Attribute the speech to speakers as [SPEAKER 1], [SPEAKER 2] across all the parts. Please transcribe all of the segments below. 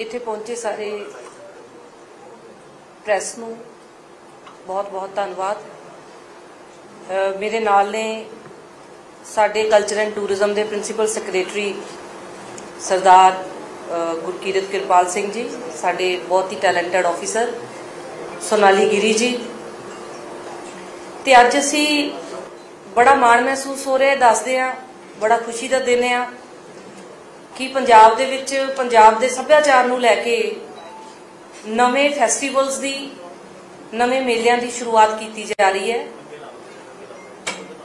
[SPEAKER 1] ਇੱਥੇ ਪਹੁੰਚੇ ਸਾਰੇ ਪ੍ਰੈਸ ਨੂੰ ਬਹੁਤ ਬਹੁਤ ਧੰਨਵਾਦ। ਮੇਰੇ ਨਾਲ ਨੇ ਸਾਡੇ ਕਲਚਰ ਐਂਡ ਟੂਰਿਜ਼ਮ ਦੇ ਪ੍ਰਿੰਸੀਪਲ ਸੈਕਟਰੀ ਸਰਦਾਰ ਗੁਰਕੀਰਤ ਕਿਰਪਾਲ ਸਿੰਘ ਜੀ, ਸਾਡੇ ਬਹੁਤ ਹੀ ਟੈਲੈਂਟਡ ਆਫੀਸਰ ਸੋਨਾਲੀ ਗਿਰੀ ਜੀ। ਤੇ ਅੱਜ ਅਸੀਂ ਬੜਾ ਮਾਣ ਮਹਿਸੂਸ ਹੋ ਰਿਹਾ, ਦੱਸਦੇ ਆ ਬੜਾ ਖੁਸ਼ੀ ਦਾ ਦਿਨ ਆ। ਕਿ ਪੰਜਾਬ ਦੇ ਵਿੱਚ ਪੰਜਾਬ ਦੇ ਸੱਭਿਆਚਾਰ ਨੂੰ ਲੈ ਕੇ ਨਵੇਂ ਫੈਸਟੀਵਲਸ ਦੀ, ਨਵੇਂ ਮੇਲਿਆਂ ਦੀ ਸ਼ੁਰੂਆਤ ਕੀਤੀ ਜਾ ਰਹੀ ਹੈ।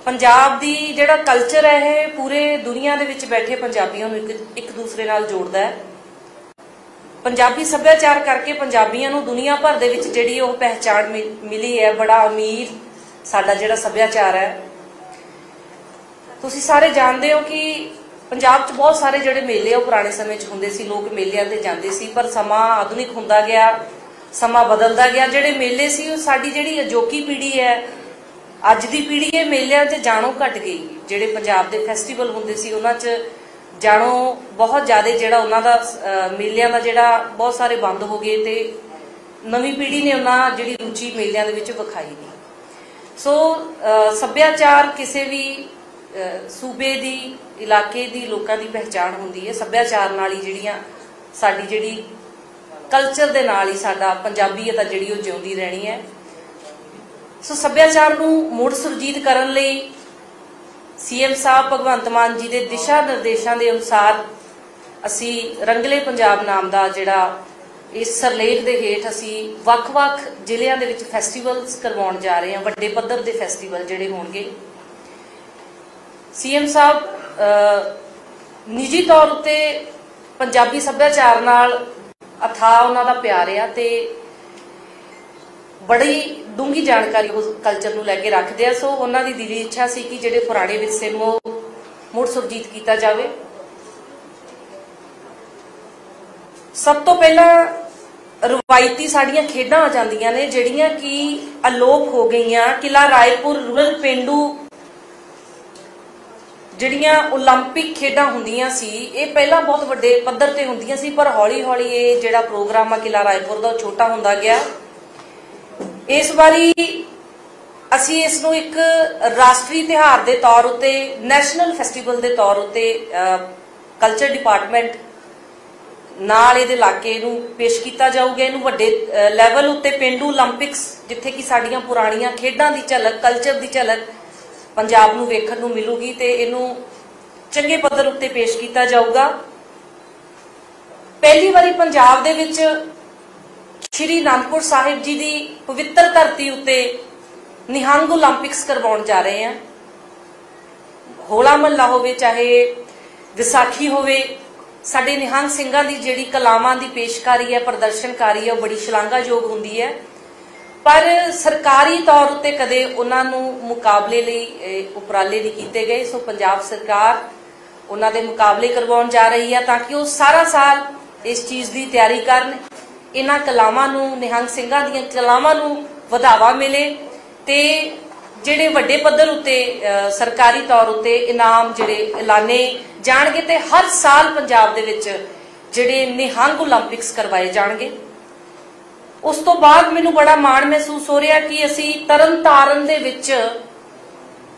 [SPEAKER 1] ਪੰਜਾਬ ਦੀ ਜਿਹੜਾ ਕਲਚਰ ਹੈ, ਇਹ ਪੂਰੇ ਦੁਨੀਆ ਦੇ ਵਿੱਚ ਬੈਠੇ ਪੰਜਾਬੀਆਂ ਨੂੰ ਇੱਕ ਦੂਸਰੇ ਨਾਲ ਜੋੜਦਾ ਹੈ। ਪੰਜਾਬੀ ਸੱਭਿਆਚਾਰ ਕਰਕੇ ਪੰਜਾਬੀਆਂ ਨੂੰ ਦੁਨੀਆ ਭਰ ਦੇ ਵਿੱਚ ਜਿਹੜੀ ਉਹ ਪਹਿਚਾਣ ਮਿ- ਮਿਲੀ ਹੈ, ਬੜਾ ਅਮੀਰ ਸਾਡਾ ਜਿਹੜਾ ਸੱਭਿਆਚਾਰ ਹੈ। ਤੁਸੀਂ ਸਾਰੇ ਜਾਣਦੇ ਹੋ ਕਿ ਪੰਜਾਬ 'ਚ ਬਹੁਤ ਸਾਰੇ ਜਿਹੜੇ ਮੇਲੇ ਉਹ ਪੁਰਾਣੇ ਸਮੇਂ 'ਚ ਹੁੰਦੇ ਸੀ ਲੋਕ ਮੇਲਿਆਂ ਤੇ ਜਾਂਦੇ ਸੀ ਪਰ ਸਮਾਂ ਆਧੁਨਿਕ ਹੁੰਦਾ ਗਿਆ ਸਮਾਂ ਬਦਲਦਾ ਗਿਆ। ਜਿਹੜੇ ਮੇਲੇ ਸੀ ਉਹ ਸਾਡੀ ਜਿਹੜੀ ਅਜੋਕੀ ਪੀੜ੍ਹੀ ਹੈ ਅੱਜ ਦੀ ਪੀੜ੍ਹੀ ਇਹ ਮੇਲਿਆਂ 'ਚ ਜਾਣੋਂ ਘਟ ਗਈ। ਜਿਹੜੇ ਪੰਜਾਬ ਦੇ ਫੈਸਟੀਵਲ ਹੁੰਦੇ ਸੀ ਉਹਨਾਂ 'ਚ ਜਾਣੋਂ ਬਹੁਤ ਜ਼ਿਆਦਾ ਜਿਹੜਾ ਉਹਨਾਂ ਦਾ ਮੇਲਿਆਂ ਦਾ ਜਿਹੜਾ ਬਹੁਤ ਸਾਰੇ ਬੰਦ ਹੋ ਗਏ ਤੇ ਨਵੀਂ ਪੀੜ੍ਹੀ ਨੇ ਉਹਨਾਂ ਜਿਹੜੀ ਰੁਚੀ ਮੇਲਿਆਂ ਦੇ ਵਿੱਚ ਵਿਖਾਈ ਨਹੀਂ ਸੋ ਅਹ, ਸੱਭਿਆਚਾਰ ਕਿਸੇ ਵੀ ਸੂਬੇ ਦੀ, ਇਲਾਕੇ ਦੀ ਲੋਕਾਂ ਦੀ ਪਹਿਚਾਣ ਹੁੰਦੀ ਹੈ, ਸੱਭਿਆਚਾਰ ਨਾਲ ਹੀ ਜਿਹੜੀਆਂ ਸਾਡੀ ਜਿਹੜੀ ਕਲਚਰ ਦੇ ਨਾਲ ਹੀ ਸਾਡਾ ਪੰਜਾਬੀਅਤ ਆ ਜਿਹੜੀ ਉਹ ਜਿਉਂਦੀ ਰਹਿਣੀ ਹੈ। ਸੋ ਸੱਭਿਆਚਾਰ ਨੂੰ ਮੁੜ ਸੁਰਜੀਤ ਕਰਨ ਲਈ ਸੀਐਮ ਸਾਹਿਬ ਭਗਵੰਤ ਮਾਨ ਜੀ ਦੇ ਦਿਸ਼ਾ ਨਿਰਦੇਸ਼ਾਂ ਦੇ ਅਨੁਸਾਰ ਅਸੀਂ ਰੰਗਲੇ ਪੰਜਾਬ ਨਾਮ ਦਾ ਜਿਹੜਾ ਇਸ ਸਰਲੇਖ ਦੇ ਹੇਠ ਅਸੀਂ ਵੱਖ-ਵੱਖ ਜ਼ਿਲ੍ਹਿਆਂ ਦੇ ਵਿੱਚ ਫੈਸਟੀਵਲਸ ਕਰਵਾਉਣ ਜਾ ਰਹੇ ਹਾਂ, ਵੱਡੇ ਪੱਧਰ ਦੇ ਫੈਸਟੀਵਲ ਜਿਹੜੇ ਹੋਣਗੇ। ਸੀਐਮ ਸਾਹਿਬ ਨਿੱਜੀ ਤੌਰ ਉੱਤੇ ਪੰਜਾਬੀ ਸੱਭਿਆਚਾਰ ਨਾਲ ਅਥਾਹ ਉਹਨਾਂ ਦਾ ਪਿਆਰ ਆ ਤੇ ਬੜੀ ਡੂੰਗੀ ਜਾਣਕਾਰੀ ਉਸ ਕਲਚਰ ਨੂੰ ਲੈ ਕੇ ਰੱਖਦੇ ਆ। ਸੋ ਉਹਨਾਂ ਦੀ ਦਿਲੀ ਇੱਛਾ ਸੀ ਕਿ ਜਿਹੜੇ ਪੁਰਾਣੇ ਵਿਰਸੇ ਨੂੰ ਮੁੜ ਸੁਰਜੀਤ ਕੀਤਾ ਜਾਵੇ। ਸਭ ਤੋਂ ਪਹਿਲਾਂ ਰਵਾਇਤੀ ਸਾਡੀਆਂ ਖੇਡਾਂ ਆ ਜਾਂਦੀਆਂ ਨੇ, ਜਿਹੜੀਆਂ ਕਿ ਅਲੋਪ ਹੋ ਗਈਆਂ। ਕਿਲਾ ਰਾਏਪੁਰ, ਰੂਰਲ ਪਿੰਡੂ ਜਿਹੜੀਆਂ 올림픽 ਖੇਡਾਂ ਹੁੰਦੀਆਂ ਸੀ, ਇਹ ਪਹਿਲਾਂ ਬਹੁਤ ਵੱਡੇ ਪੱਧਰ ਤੇ ਹੁੰਦੀਆਂ ਸੀ, ਪਰ ਹੌਲੀ-ਹੌਲੀ ਇਹ ਜਿਹੜਾ ਪ੍ਰੋਗਰਾਮ ਆ ਕਿਲਾ ਰਾਏਪੁਰ ਦਾ ਛੋਟਾ ਹੁੰਦਾ ਗਿਆ। ਇਸ ਵਾਰੀ ਅਸੀਂ ਇਸ ਨੂੰ ਇੱਕ ਰਾਸ਼ਟਰੀ ਤਿਹਾਰ ਦੇ ਤੌਰ ਉਤੇ, ਨੈਸ਼ਨਲ ਫੈਸਟੀਵਲ ਦੇ ਤੌਰ ਉਤੇ ਕਲਚਰ ਡਿਪਾਰਟਮੈਂਟ ਨਾਲ ਇਹਦੇ ਇਲਾਕੇ ਨੂੰ ਪੇਸ਼ ਕੀਤਾ ਜਾਊਗਾ। ਇਹਨੂੰ ਵੱਡੇ ਲੈਵਲ ਉੱਤੇ ਪਿੰਡੂ 올림픽ਸ ਜਿੱਥੇ ਕਿ ਸਾਡੀਆਂ ਪੁਰਾਣੀਆਂ ਖੇਡਾਂ ਦੀ ਝਲਕ ਕਲਚਰ ਦੀ ਝਲਕ ਪੰਜਾਬ ਨੂੰ ਵੇਖਣ ਨੂੰ ਮਿਲੂਗੀ ਤੇ ਇਹਨੂੰ ਚੰਗੇ ਪੱਧਰ ਉੱਤੇ ਪੇਸ਼ ਕੀਤਾ ਜਾਊਗਾ। ਪਹਿਲੀ ਵਾਰੀ ਪੰਜਾਬ ਦੇ ਵਿੱਚ ਸ਼੍ਰੀ ਨਾਨਕਪੁਰ ਸਾਹਿਬ ਜੀ ਦੀ ਪਵਿੱਤਰ ਧਰਤੀ ਉੱਤੇ ਨਿਹੰਗ 올림픽ਸ ਕਰਵਾਉਣ ਜਾ ਰਹੇ ਆ ਹੋਲਾ ਮਹੱਲਾ ਹੋਵੇ, ਚਾਹੇ ਵਿਸਾਖੀ ਹੋਵੇ, ਸਾਡੇ ਨਿਹੰਗ ਸਿੰਘਾਂ ਦੀ ਜਿਹੜੀ ਕਲਾਵਾਂ ਦੀ ਪੇਸ਼ਕਾਰੀ ਹੈ, ਪ੍ਰਦਰਸ਼ਨਕਾਰੀ ਹੈ, ਉਹ ਬੜੀ ਸ਼ਲਾਘਾਯੋਗ ਹੁੰਦੀ ਹੈ। ਪਰ ਸਰਕਾਰੀ ਤੌਰ ਉਤੇ ਕਦੇ ਉਹਨਾਂ ਨੂੰ ਮੁਕਾਬਲੇ ਲਈ ਉਪਰਾਲੇ ਨਹੀਂ ਕੀਤੇ ਗਏ। ਸੋ ਪੰਜਾਬ ਸਰਕਾਰ ਉਹਨਾਂ ਦੇ ਮੁਕਾਬਲੇ ਕਰਵਾਉਣ ਜਾ ਰਹੀ ਹੈ ਤਾਂ ਕਿ ਉਹ ਸਾਰਾ ਸਾਲ ਇਸ ਚੀਜ਼ ਦੀ ਤਿਆਰੀ ਕਰਨ। ਇਹਨਾਂ ਕਲਾਵਾਂ ਨੂੰ, ਨਿਹੰਗ ਸਿੰਘਾਂ ਦੀਆਂ ਕਲਾਵਾਂ ਨੂੰ ਵਧਾਵਾ ਮਿਲੇ ਤੇ ਜਿਹੜੇ ਵੱਡੇ ਪੱਧਰ ਉਤੇ ਸਰਕਾਰੀ ਤੌਰ ਉਤੇ ਇਨਾਮ ਜਿਹੜੇ ਐਲਾਨੇ ਜਾਣਗੇ ਤੇ ਹਰ ਸਾਲ ਪੰਜਾਬ ਦੇ ਵਿੱਚ ਜਿਹੜੇ ਨਿਹੰਗ 올림픽ਸ ਕਰਵਾਏ ਜਾਣਗੇ। ਉਸ ਤੋਂ ਬਾਅਦ ਮੈਨੂੰ ਬੜਾ ਮਾਣ ਮਹਿਸੂਸ ਹੋ ਰਿਹਾ ਕਿ ਅਸੀਂ ਤਰਨਤਾਰਨ ਦੇ ਵਿੱਚ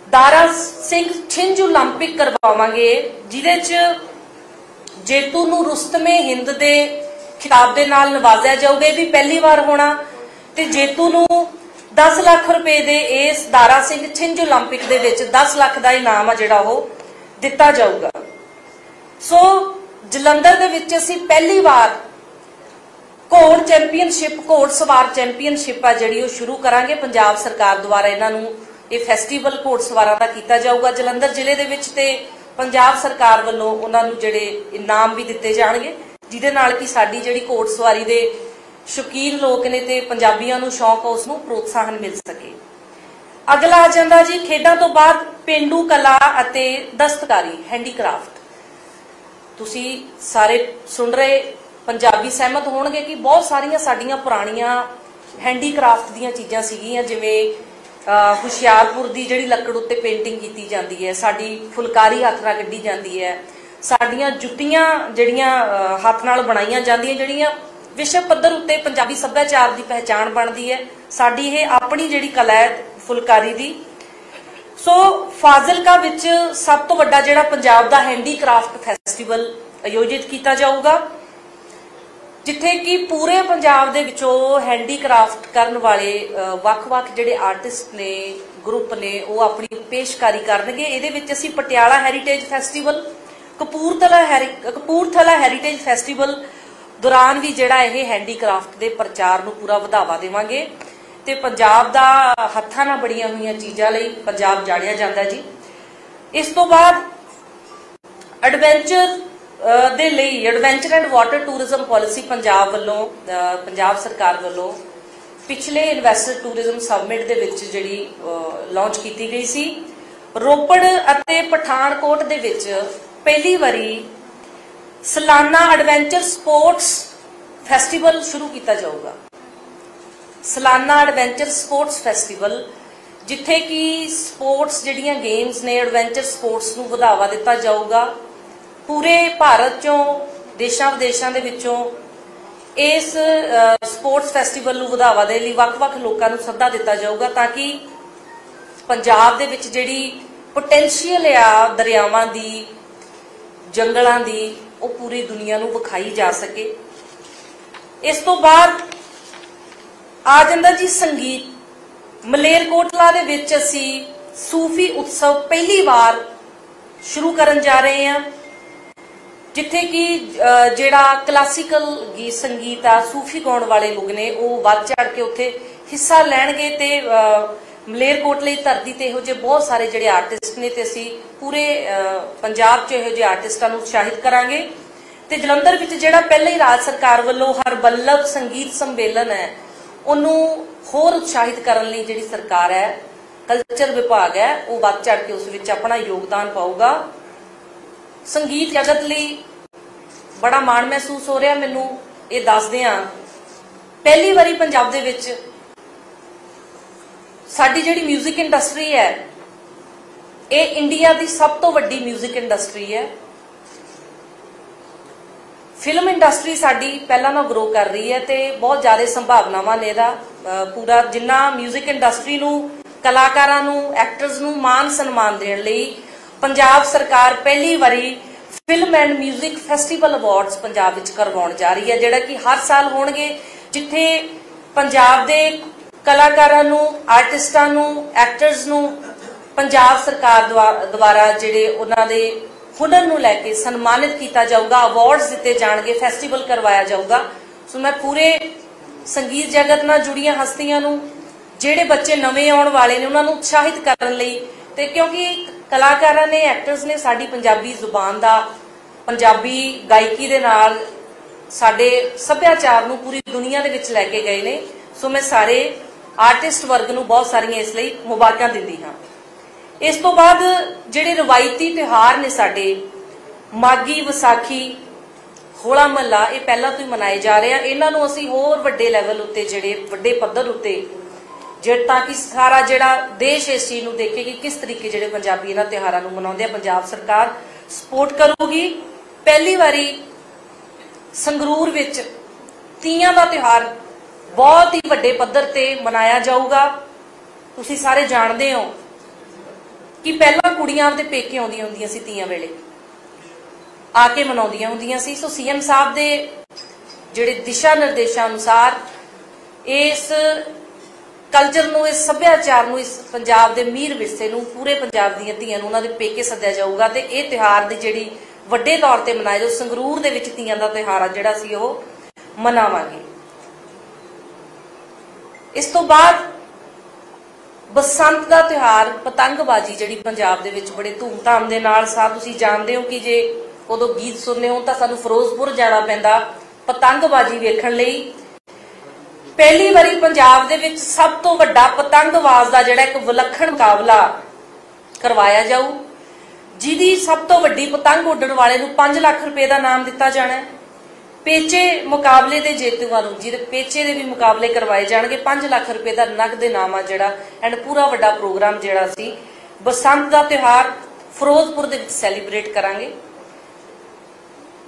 [SPEAKER 1] ਦਾਰਾ ਸਿੰਘ ਛਿੰਝ 올림픽 ਕਰਵਾਵਾਂਗੇ ਜਿਹਦੇ 'ਚ ਜੇਤੂ ਨੂੰ ਰੁਸਤਮੇ ਹਿੰਦ ਦੇ ਖਿਤਾਬ ਦੇ ਨਾਲ ਨਵਾਜ਼ਿਆ ਜਾਊਗਾ ਇਹ ਵੀ ਪਹਿਲੀ ਵਾਰ ਹੋਣਾ ਤੇ ਜੇਤੂ ਨੂੰ 10 ਲੱਖ ਰੁਪਏ ਦੇ ਇਸ ਦਾਰਾ ਸਿੰਘ ਛਿੰਝ 올림픽 ਦੇ ਵਿੱਚ 10 ਲੱਖ ਦਾ ਇਨਾਮ ਆ ਜਿਹੜਾ ਉਹ ਦਿੱਤਾ ਜਾਊਗਾ ਸੋ ਜਲੰਧਰ ਦੇ ਵਿੱਚ ਅਸੀਂ ਪਹਿਲੀ ਵਾਰ ਘੋੜ ਚੈਂਪੀਅਨਸ਼ਿਪ ਘੋੜ ਸਵਾਰ ਚੈਂਪੀਅਨਸ਼ਿਪ ਆ ਜਿਹੜੀ ਉਹ ਸ਼ੁਰੂ ਕਰਾਂਗੇ। ਪੰਜਾਬ ਸਰਕਾਰ ਦੁਆਰਾ ਇਹਨਾਂ ਨੂੰ ਇਹ ਫੈਸਟੀਵਲ ਘੋੜ ਸਵਾਰਾਂ ਦਾ ਕੀਤਾ ਜਾਊਗਾ। ਜਲੰਧਰ ਜ਼ਿਲ੍ਹੇ ਦੇ ਵਿੱਚ ਤੇ ਪੰਜਾਬ ਸਰਕਾਰ ਵੱਲੋਂ ਉਹਨਾਂ ਨੂੰ ਜਿਹੜੇ ਇਨਾਮ ਵੀ ਦਿੱਤੇ ਜਾਣਗੇ, ਜਿਹਦੇ ਨਾਲ ਕਿ ਸਾਡੀ ਜਿਹੜੀ ਘੋੜ ਸਵਾਰੀ ਦੇ ਸ਼ੌਕੀਨ ਲੋਕ ਨੇ ਤੇ ਪੰਜਾਬੀਆਂ ਨੂੰ ਸ਼ੌਕ ਉਸ ਨੂੰ ਪ੍ਰੋਤਸਾਹਨ ਮਿਲ ਸਕੇ। ਅਗਲਾ ਆ ਜਾਂਦਾ ਜੀ, ਖੇਡਾਂ ਤੋਂ ਬਾਅਦ ਪਿੰਡੂ ਕਲਾ ਅਤੇ ਦਸਤਕਾਰੀ ਹੈਂਡੀਕ੍ਰਾਫਟ ਤੁਸੀਂ ਸਾਰੇ ਸੁਣ ਰਹੇ ਪੰਜਾਬੀ ਸਹਿਮਤ ਹੋਣਗੇ ਕਿ ਬਹੁਤ ਸਾਰੀਆਂ ਸਾਡੀਆਂ ਪੁਰਾਣੀਆਂ ਹੈਂਡੀਕ੍ਰਾਫਟ ਦੀਆਂ ਚੀਜ਼ਾਂ ਸੀਗੀਆਂ, ਜਿਵੇਂ ਹੁਸ਼ਿਆਰਪੁਰ ਦੀ ਜਿਹੜੀ ਲੱਕੜ ਉੱਤੇ ਪੇਂਟਿੰਗ ਕੀਤੀ ਜਾਂਦੀ ਹੈ, ਸਾਡੀ ਫੁਲਕਾਰੀ ਹੱਥ ਨਾਲ ਕੱਢੀ ਜਾਂਦੀ ਹੈ, ਸਾਡੀਆਂ ਜੁੱਤੀਆਂ ਜਿਹੜੀਆਂ ਹੱਥ ਨਾਲ ਬਣਾਈਆਂ ਜਾਂਦੀਆਂ, ਜਿਹੜੀਆਂ ਵਿਸ਼ਵ ਪੱਧਰ ਉੱਤੇ ਪੰਜਾਬੀ ਸੱਭਿਆਚਾਰ ਦੀ ਪਹਿਚਾਣ ਬਣਦੀ ਹੈ, ਸਾਡੀ ਇਹ ਆਪਣੀ ਜਿਹੜੀ ਕਲਾ ਹੈ, ਫੁਲਕਾਰੀ ਦੀ। ਸੋ, ਫਾਜ਼ਿਲਕਾ ਵਿੱਚ ਸਭ ਤੋਂ ਵੱਡਾ ਜਿਹੜਾ ਪੰਜਾਬ ਦਾ ਹੈਂਡੀਕ੍ਰਾਫਟ ਫੈਸਟੀਵਲ ਆਯੋਜਿਤ ਕੀਤਾ ਜਾਊਗਾ। ਜਿੱਥੇ ਕਿ ਪੂਰੇ ਪੰਜਾਬ ਦੇ ਵਿੱਚੋਂ ਹੈਂਡੀਕ੍ਰਾਫਟ ਕਰਨ ਵਾਲੇ ਵੱਖ-ਵੱਖ ਜਿਹੜੇ ਆਰਟਿਸਟ ਨੇ, ਗਰੁੱਪ ਨੇ, ਉਹ ਆਪਣੀ ਪੇਸ਼ਕਾਰੀ ਕਰਨਗੇ। ਇਹਦੇ ਵਿੱਚ ਅਸੀਂ ਪਟਿਆਲਾ ਹੈਰੀਟੇਜ ਫੈਸਟੀਵਲ ਕਪੂਰਥਲਾ ਹੈਰੀ- ਕਪੂਰਥਲਾ ਹੈਰੀਟੇਜ ਫੈਸਟੀਵਲ ਦੌਰਾਨ ਵੀ ਜਿਹੜਾ ਇਹ ਹੈਂਡੀਕ੍ਰਾਫਟ ਦੇ ਪ੍ਰਚਾਰ ਨੂੰ ਪੂਰਾ ਵਧਾਵਾ ਦੇਵਾਂਗੇ। ਤੇ ਪੰਜਾਬ ਦਾ ਹੱਥਾਂ ਨਾਲ ਬੜੀਆਂ ਹੋਈਆਂ ਚੀਜ਼ਾਂ ਲਈ ਪੰਜਾਬ ਜਾਣਿਆ ਜਾਂਦਾ ਜੀ। ਇਸ ਤੋਂ ਬਾਅਦ ਐਡਵੈਂਚਰ ਦੇ ਲਈ adventure and water tourism policy Punjab ਵੱਲੋਂ ਪੰਜਾਬ ਸਰਕਾਰ ਵੱਲੋਂ ਪਿਛਲੇ ਇਨਵੈਸਟਰ ਟੂਰਿਜ਼ਮ ਸਬਮਿਟ ਦੇ ਵਿੱਚ ਜਿਹੜੀ ਲਾਂਚ ਕੀਤੀ ਗਈ ਸੀ। ਰੋਪੜ ਅਤੇ ਪਠਾਨਕੋਟ ਦੇ ਵਿੱਚ ਪਹਿਲੀ ਵਾਰੀ ਸਾਲਾਨਾ ਐਡਵੈਂਚਰ ਸਪੋਰਟਸ ਫੈਸਟੀਵਲ ਸ਼ੁਰੂ ਕੀਤਾ ਜਾਊਗਾ। ਸਾਲਾਨਾ ਐਡਵੈਂਚਰ ਸਪੋਰਟਸ ਫੈਸਟੀਵਲ ਜਿੱਥੇ ਕਿ ਸਪੋਰਟਸ ਜਿਹੜੀਆਂ ਗੇਮਸ ਨੇ ਐਡਵੈਂਚਰ ਸਪੋਰਟਸ ਨੂੰ ਵਧਾਵਾ ਦਿੱਤਾ ਜਾਊਗਾ। ਪੂਰੇ ਭਾਰਤ ਚੋਂ, ਦੇਸ਼ਾਂ ਵਿਦੇਸ਼ਾਂ ਦੇ ਵਿੱਚੋਂ ਇਸ ਸਪੋਰਟਸ ਫੈਸਟੀਵਲ ਨੂੰ ਵਧਾਵਾ ਦੇ ਲਈ ਵੱਖ-ਵੱਖ ਲੋਕਾਂ ਨੂੰ ਸੱਦਾ ਦਿੱਤਾ ਜਾਊਗਾ ਤਾਂ ਕਿ ਪੰਜਾਬ ਦੇ ਵਿੱਚ ਜਿਹੜੀ ਪੋਟੈਂਸ਼ੀਅਲ ਆ ਦਰਿਆਵਾਂ ਦੀ, ਜੰਗਲਾਂ ਦੀ, ਉਹ ਪੂਰੀ ਦੁਨੀਆ ਨੂੰ ਵਿਖਾਈ ਜਾ ਸਕੇ। ਇਸ ਤੋਂ ਬਾਅਦ ਆ ਜਾਂਦਾ ਜੀ ਸੰਗੀਤ, ਮਲੇਰਕੋਟਲਾ ਦੇ ਵਿੱਚ ਅਸੀਂ ਸੂਫੀ ਉਤਸਵ ਪਹਿਲੀ ਵਾਰ ਸ਼ੁਰੂ ਕਰਨ ਜਾ ਰਹੇ ਹਾਂ। ਜਿੱਥੇ ਕਿ ਅ, ਜਿਹੜਾ ਕਲਾਸੀਕਲ ਗੀਤ ਸੰਗੀਤ ਆ ਸੂਫੀ ਗਾਉਣ ਵਾਲੇ ਲੋਕ ਨੇ ਉਹ ਵੱਧ ਚੜ ਕੇ ਉੱਥੇ ਹਿੱਸਾ ਲੈਣਗੇ ਤੇ ਅ, ਮਲੇਰਕੋਟਲੇ ਧਰਤੀ ਤੇ ਇਹੋ ਜਿਹੇ ਬਹੁਤ ਸਾਰੇ ਜਿਹੜੇ ਆਰਟਿਸਟ ਨੇ ਤੇ ਅਸੀਂ ਪੂਰੇ ਪੰਜਾਬ 'ਚ ਇਹੋ ਜਿਹੇ ਆਰਟਿਸਟਾਂ ਨੂੰ ਉਤਸ਼ਾਹਿਤ ਕਰਾਂਗੇ। ਤੇ ਜਲੰਧਰ ਵਿੱਚ ਜਿਹੜਾ ਪਹਿਲਾਂ ਹੀ ਰਾਜ ਸਰਕਾਰ ਵੱਲੋਂ ਹਰਬੱਲਭ ਸੰਗੀਤ ਸੰਮੇਲਨ ਹੈ ਉਹਨੂੰ ਹੋਰ ਉਤਸ਼ਾਹਿਤ ਕਰਨ ਲਈ ਜਿਹੜੀ ਸਰਕਾਰ ਹੈ ਕਲਚਰ ਵਿਭਾਗ ਹੈ ਉਹ ਵੱਧ ਚੜ ਕੇ ਉਸ ਵਿੱਚ ਆਪਣਾ ਯੋਗਦਾਨ ਪਾਊਗਾ। ਸੰਗੀਤ ਜਗਤ ਲਈ ਬੜਾ ਮਾਣ ਮਹਿਸੂਸ ਹੋ ਰਿਹਾ ਮੈਨੂੰ ਇਹ ਦੱਸਦੇ ਆ ਪਹਿਲੀ ਵਾਰੀ ਪੰਜਾਬ ਦੇ ਵਿੱਚ ਸਾਡੀ ਜਿਹੜੀ 뮤직 ਇੰਡਸਟਰੀ ਹੈ ਇਹ ਇੰਡੀਆ ਦੀ ਸਭ ਤੋਂ ਵੱਡੀ 뮤직 ਇੰਡਸਟਰੀ ਹੈ ਫਿਲਮ ਇੰਡਸਟਰੀ ਸਾਡੀ ਪਹਿਲਾਂ ਨਾਲੋਂ ਗਰੋ ਕਰ ਰਹੀ ਹੈ ਤੇ ਬਹੁਤ ਜ਼ਿਆਦਾ ਸੰਭਾਵਨਾਵਾਂ ਨੇ ਇਹਦਾ ਅਹ ਪੂਰਾ ਜਿੰਨਾ 뮤직 ਇੰਡਸਟਰੀ ਨੂੰ ਕਲਾਕਾਰਾਂ ਨੂੰ ਐਕਟਰਸ ਨੂੰ ਮਾਨ ਸਨਮਾਨ ਦੇਣ ਲਈ ਪੰਜਾਬ ਸਰਕਾਰ ਪਹਿਲੀ ਵਾਰੀ film and 뮤직 festival awards Punjab ਵਿੱਚ ਕਰਵਾਉਣ ਜਾ ਰਹੀ ਹੈ, ਜਿਹੜਾ ਕਿ ਹਰ ਸਾਲ ਹੋਣਗੇ, ਜਿੱਥੇ ਪੰਜਾਬ ਦੇ ਕਲਾਕਾਰਾਂ ਨੂੰ ਆਰਟਿਸਟਾਂ ਨੂੰ ਐਕਟਰਸ ਨੂੰ ਪੰਜਾਬ ਸਰਕਾਰ ਦੁਆਰਾ ਜਿਹੜੇ ਉਹਨਾਂ ਦੇ ਹੁਨਰ ਨੂੰ ਲੈ ਕੇ ਸਨਮਾਨਿਤ ਕੀਤਾ ਜਾਊਗਾ ਅਵਾਰਡਸ ਦਿੱਤੇ ਜਾਣਗੇ ਫੈਸਟੀਵਲ ਕਰਵਾਇਆ ਜਾਊਗਾ। ਸੋ ਮੈਂ ਪੂਰੇ ਸੰਗੀਤ ਜਗਤ ਨਾਲ ਜੁੜੀਆਂ ਹਸਤੀਆਂ ਨੂੰ, ਜਿਹੜੇ ਬੱਚੇ ਨਵੇਂ ਆਉਣ ਵਾਲੇ ਨੇ, ਉਹਨਾਂ ਨੂੰ ਉਤਸ਼ਾਹਿਤ ਕਰਨ ਲਈ ਤੇ ਕਿਉਂਕਿ ਕਲਾਕਾਰਾਂ ਨੇ ਐਕਟਰਸ ਨੇ ਸਾਡੀ ਪੰਜਾਬੀ ਜ਼ੁਬਾਨ ਦਾ, ਪੰਜਾਬੀ ਗਾਇਕੀ ਦੇ ਨਾਲ ਸਾਡੇ ਸੱਭਿਆਚਾਰ ਨੂੰ ਪੂਰੀ ਦੁਨੀਆ ਦੇ ਵਿੱਚ ਲੈ ਕੇ ਗਏ ਨੇ। ਸੋ ਮੈਂ ਸਾਰੇ ਆਰਟਿਸਟ ਵਰਗ ਨੂੰ ਬਹੁਤ ਸਾਰੀਆਂ ਇਸ ਲਈ ਮੁਬਾਰਕਾਂ ਦਿੰਦੀ ਹਾਂ। ਇਸ ਤੋਂ ਬਾਅਦ ਜਿਹੜੇ ਰਵਾਇਤੀ ਤਿਉਹਾਰ ਨੇ ਸਾਡੇ ਮਾਗੀ ਵਿਸਾਖੀ, ਹੋਲਾ ਮਹੱਲਾ, ਇਹ ਪਹਿਲਾਂ ਤੋਂ ਹੀ ਮਨਾਏ ਜਾ ਰਹੇ ਆ। ਇਹਨਾਂ ਨੂੰ ਅਸੀਂ ਹੋਰ ਵੱਡੇ ਲੈਵਲ ਉੱਤੇ, ਜਿਹੜੇ ਵੱਡੇ ਪੱਧਰ ਉੱਤੇ ਜਿਹੜਾ ਤਾਂ ਕਿ ਸਾਰਾ ਜਿਹੜਾ ਦੇਸ਼ ਇਸ ਚੀਜ਼ ਨੂੰ ਦੇਖੇ ਕਿ ਕਿਸ ਤਰੀਕੇ ਜਿਹੜੇ ਪੰਜਾਬੀ ਇਹਨਾਂ ਤਿਉਹਾਰਾਂ ਨੂੰ ਮਨਾਉਂਦੇ ਆ, ਪੰਜਾਬ ਸਰਕਾਰ ਸਪੋਰਟ ਕਰੂਗੀ। ਪਹਿਲੀ ਵਾਰੀ ਸੰਗਰੂਰ ਵਿੱਚ ਤੀਆਂ ਦਾ ਤਿਉਹਾਰ ਬਹੁਤ ਹੀ ਵੱਡੇ ਪੱਧਰ ਤੇ ਮਨਾਇਆ ਜਾਊਗਾ। ਤੁਸੀਂ ਸਾਰੇ ਜਾਣਦੇ ਹੋ ਕਿ ਪਹਿਲਾਂ ਕੁੜੀਆਂ ਆਪਦੇ ਪੇਕੇ ਆਉਂਦੀਆਂ ਹੁੰਦੀਆਂ ਸੀ ਤੀਆਂ ਵੇਲੇ। ਆ ਕੇ ਮਨਾਉਂਦੀਆਂ ਹੁੰਦੀਆਂ ਸੀ। ਸੋ ਸੀਐਮ ਸਾਹਿਬ ਦੇ ਜਿਹੜੇ ਦਿਸ਼ਾ ਨਿਰਦੇਸ਼ਾਂ ਅਨੁਸਾਰ ਇਸ ਕਲਚਰ ਨੂੰ, ਇਸ ਸੱਭਿਆਚਾਰ ਨੂੰ, ਇਸ ਪੰਜਾਬ ਦੇ ਮੀਰ ਵਿਰਸੇ ਨੂੰ, ਪੂਰੇ ਪੰਜਾਬ ਦੀਆਂ ਧੀਆਂ ਨੂੰ ਉਹਨਾਂ ਦੇ ਪੇਕੇ ਸੱਦਿਆ ਜਾਊਗਾ ਤੇ ਇਹ ਤਿਉਹਾਰ ਦੀ ਜਿਹੜੀ ਵੱਡੇ ਤੌਰ ਤੇ ਮਨਾਇਆ ਜਾਊ, ਸੰਗਰੂਰ ਦੇ ਵਿੱਚ ਤੀਆਂ ਦਾ ਤਿਉਹਾਰ ਆ, ਜਿਹੜਾ ਸੀ ਉਹ ਮਨਾਵਾਂਗੇ। ਇਸ ਤੋਂ ਬਾਅਦ ਬਸੰਤ ਦਾ ਤਿਉਹਾਰ, ਪਤੰਗਬਾਜ਼ੀ, ਜਿਹੜੀ ਪੰਜਾਬ ਦੇ ਵਿੱਚ ਬੜੇ ਧੂਮਧਾਮ ਦੇ ਨਾਲ ਸਾ ਤੁਸੀਂ ਜਾਣਦੇ ਹੋ ਕਿ ਜੇ ਉਦੋਂ ਗੀਤ ਸੁਣਨੇ ਹੋ ਤਾਂ ਸਾਨੂੰ ਫਿਰੋਜ਼ਪੁਰ ਜਾਣਾ ਪੈਂਦਾ ਪਤੰਗਬਾਜ਼ੀ ਵੇਖਣ ਲਈ। ਪਹਿਲੀ ਵਾਰੀ ਪੰਜਾਬ ਦੇ ਵਿੱਚ ਸਭ ਤੋਂ ਵੱਡਾ ਪਤੰਗਬਾਜ਼ ਦਾ ਜਿਹੜਾ ਇੱਕ ਵਿਲੱਖਣ ਮੁਕਾਬਲਾ ਕਰਵਾਇਆ ਜਾਊ, ਜਿਹਦੀ ਸਭ ਤੋਂ ਵੱਡੀ ਪਤੰਗ ਉੱਡਣ ਵਾਲੇ ਨੂੰ 5 ਲੱਖ ਰੁਪਏ ਦਾ ਨਾਮ ਦਿੱਤਾ ਜਾਣਾ ਹੈ। ਪੇਚੇ ਮੁਕਾਬਲੇ ਦੇ ਜੇਤੂਆਂ ਨੂੰ, ਜਿਹਦੇ ਪੇਚੇ ਦੇ ਵੀ ਮੁਕਾਬਲੇ ਕਰਵਾਏ ਜਾਣਗੇ 5 ਲੱਖ ਰੁਪਏ ਦਾ ਨਗਦ ਇਨਾਮ ਆ ਜਿਹੜਾ ਐਂਡ ਪੂਰਾ ਵੱਡਾ ਪ੍ਰੋਗਰਾਮ ਜਿਹੜਾ ਸੀ, ਬਸੰਤ ਦਾ ਤਿਉਹਾਰ ਫਿਰੋਜ਼ਪੁਰ ਦੇ ਵਿੱਚ ਸੈਲੀਬ੍ਰੇਟ ਕਰਾਂਗੇ।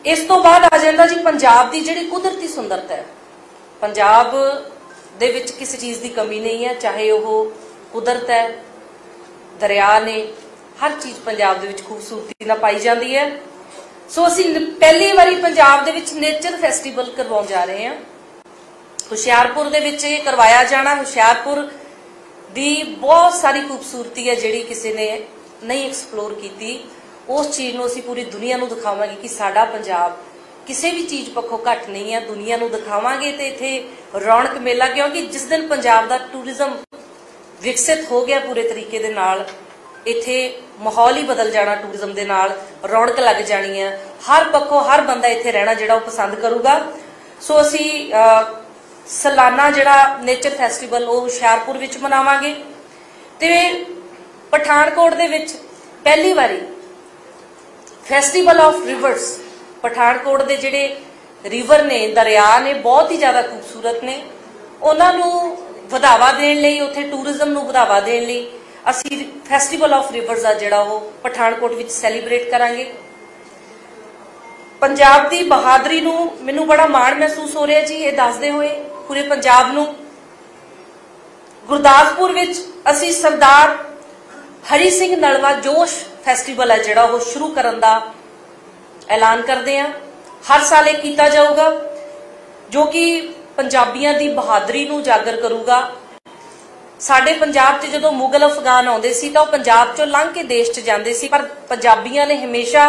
[SPEAKER 1] ਇਸ ਤੋਂ ਬਾਅਦ ਆ ਜਾਂਦਾ ਜੀ, ਪੰਜਾਬ ਦੀ ਜਿਹੜੀ ਕੁਦਰਤੀ ਸੁੰਦਰਤਾ ਹੈ। ਪੰਜਾਬ ਦੇ ਵਿੱਚ ਕਿਸੇ ਚੀਜ਼ ਦੀ ਕਮੀ ਨਹੀਂ ਹੈ, ਚਾਹੇ ਉਹ ਕੁਦਰਤ ਹੈ, ਦਰਿਆ ਨੇ, ਹਰ ਚੀਜ਼ ਪੰਜਾਬ ਦੇ ਵਿੱਚ ਖੂਬਸੂਰਤੀ ਨਾਲ ਪਾਈ ਜਾਂਦੀ ਹੈ। ਸੋ ਅਸੀਂ ਪਹਿਲੀ ਵਾਰੀ ਪੰਜਾਬ ਦੇ ਵਿੱਚ ਨੇਚਰ ਫੈਸਟੀਵਲ ਕਰਵਾਉਣ ਜਾ ਰਹੇ ਹਾਂ। ਹੁਸ਼ਿਆਰਪੁਰ ਦੇ ਵਿੱਚ ਇਹ ਕਰਵਾਇਆ ਜਾਣਾ, ਹੁਸ਼ਿਆਰਪੁਰ ਦੀ ਬਹੁਤ ਸਾਰੀ ਖੂਬਸੂਰਤੀ ਹੈ ਜਿਹੜੀ ਕਿਸੇ ਨੇ ਨਹੀਂ ਐਕਸਪਲੋਰ ਕੀਤੀ। ਉਸ ਚੀਜ਼ ਨੂੰ ਅਸੀਂ ਪੂਰੀ ਦੁਨੀਆ ਨੂੰ ਦਿਖਾਵਾਂਗੇ ਕਿ ਸਾਡਾ ਪੰਜਾਬ ਕਿਸੇ ਵੀ ਚੀਜ਼ ਪੱਖੋਂ ਘੱਟ ਨਹੀਂ ਹੈ ਦੁਨੀਆ ਨੂੰ ਦਿਖਾਵਾਂਗੇ ਤੇ ਇੱਥੇ ਰੌਣਕ ਮੇਲਾ ਕਿਉਂਕਿ ਜਿਸ ਦਿਨ ਪੰਜਾਬ ਦਾ ਟੂਰਿਜ਼ਮ ਵਿਕਸਿਤ ਹੋ ਗਿਆ ਪੂਰੇ ਤਰੀਕੇ ਦੇ ਨਾਲ ਇੱਥੇ ਮਾਹੌਲ ਹੀ ਬਦਲ ਜਾਣਾ ਟੂਰਿਜ਼ਮ ਦੇ ਨਾਲ ਰੌਣਕ ਲੱਗ ਜਾਣੀ ਹੈ ਹਰ ਪੱਖੋਂ ਹਰ ਬੰਦਾ ਇੱਥੇ ਰਹਿਣਾ ਜਿਹੜਾ ਉਹ ਪਸੰਦ ਕਰੂਗਾ। ਸੋ ਅਸੀਂ ਅਹ, ਸਾਲਾਨਾ ਜਿਹੜਾ ਨੇਚਰ ਫੈਸਟੀਵਲ ਉਹ ਹੁਸ਼ਿਆਰਪੁਰ ਵਿੱਚ ਮਨਾਵਾਂਗੇ। ਤੇ ਪਠਾਨਕੋਟ ਦੇ ਵਿੱਚ ਪਹਿਲੀ ਵਾਰੀ ਫੈਸਟੀਵਲ ਆਫ ਰਿਵਰਸ ਪਠਾਨਕੋਟ ਦੇ ਜਿਹੜੇ ਰਿਵਰ ਨੇ, ਦਰਿਆ ਨੇ, ਬਹੁਤ ਹੀ ਜ਼ਿਆਦਾ ਖੂਬਸੂਰਤ ਨੇ। ਉਹਨਾਂ ਨੂੰ ਵਧਾਵਾ ਦੇਣ ਲਈ, ਉੱਥੇ ਟੂਰਿਜ਼ਮ ਨੂੰ ਵਧਾਵਾ ਦੇਣ ਲਈ ਅਸੀਂ ਫੈਸਟੀਵਲ ਆਫ ਰਿਵਰਸ ਆ ਜਿਹੜਾ ਉਹ ਪਠਾਨਕੋਟ ਵਿੱਚ ਸੈਲੀਬ੍ਰੇਟ ਕਰਾਂਗੇ। ਪੰਜਾਬ ਦੀ ਬਹਾਦਰੀ ਨੂੰ ਮੈਨੂੰ ਬੜਾ ਮਾਣ ਮਹਿਸੂਸ ਹੋ ਰਿਹਾ ਜੀ, ਇਹ ਦੱਸਦੇ ਹੋਏ ਪੂਰੇ ਪੰਜਾਬ ਨੂੰ। ਗੁਰਦਾਸਪੁਰ ਵਿੱਚ ਅਸੀਂ ਸਰਦਾਰ ਹਰੀ ਸਿੰਘ ਨਲਵਾ ਜੋਸ਼ ਫੈਸਟੀਵਲ ਹੈ ਜਿਹੜਾ ਉਹ ਸ਼ੁਰੂ ਕਰਨ ਦਾ ਐਲਾਨ ਕਰਦੇ ਆ। ਹਰ ਸਾਲ ਇਹ ਕੀਤਾ ਜਾਊਗਾ, ਜੋ ਕਿ ਪੰਜਾਬੀਆਂ ਦੀ ਬਹਾਦਰੀ ਨੂੰ ਉਜਾਗਰ ਕਰੂਗਾ। ਸਾਡੇ ਪੰਜਾਬ 'ਚ ਜਦੋਂ ਮੁਗਲ, ਅਫਗਾਨ ਆਉਂਦੇ ਸੀ ਤਾਂ ਉਹ ਪੰਜਾਬ 'ਚੋਂ ਲੰਘ ਕੇ ਦੇਸ਼ 'ਚ ਜਾਂਦੇ ਸੀ, ਪਰ ਪੰਜਾਬੀਆਂ ਨੇ ਹਮੇਸ਼ਾ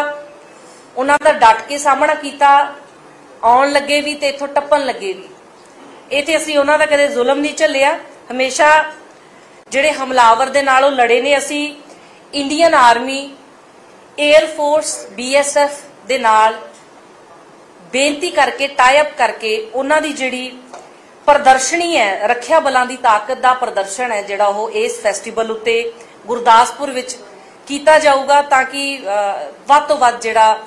[SPEAKER 1] ਉਹਨਾਂ ਦਾ ਡਟ ਕੇ ਸਾਹਮਣਾ ਕੀਤਾ, ਆਉਣ ਲੱਗੇ ਵੀ ਤੇ ਇਥੋਂ ਟੱਪਣ ਲੱਗੇ ਵੀ। ਇਹ ਅਸੀਂ ਉਹਨਾਂ ਦਾ ਕਦੇ ਜ਼ੁਲਮ ਨਹੀਂ ਝੱਲਿਆ। ਹਮੇਸ਼ਾ ਜਿਹੜੇ ਹਮਲਾਵਰ ਦੇ ਨਾਲ ਉਹ ਲੜੇ ਨੇ, ਅਸੀਂ Indian army air force BSF ਦੇ ਨਾਲ ਬੇਨਤੀ ਕਰਕੇ ਟਾਈ ਅਪ ਕਰਕੇ ਉਹਨਾਂ ਦੀ ਜਿਹੜੀ ਪ੍ਰਦਰਸ਼ਨੀ ਹੈ, ਰੱਖਿਆ ਬਲਾਂ ਦੀ ਤਾਕਤ ਦਾ ਪ੍ਰਦਰਸ਼ਨ ਹੈ, ਜਿਹੜਾ ਉਹ ਇਸ ਫੈਸਟੀਵਲ ਉੱਤੇ ਗੁਰਦਾਸਪੁਰ ਵਿੱਚ ਕੀਤਾ ਜਾਊਗਾ ਤਾਂ ਕਿ ਵੱਧ ਤੋਂ ਵੱਧ ਜਿਹੜਾ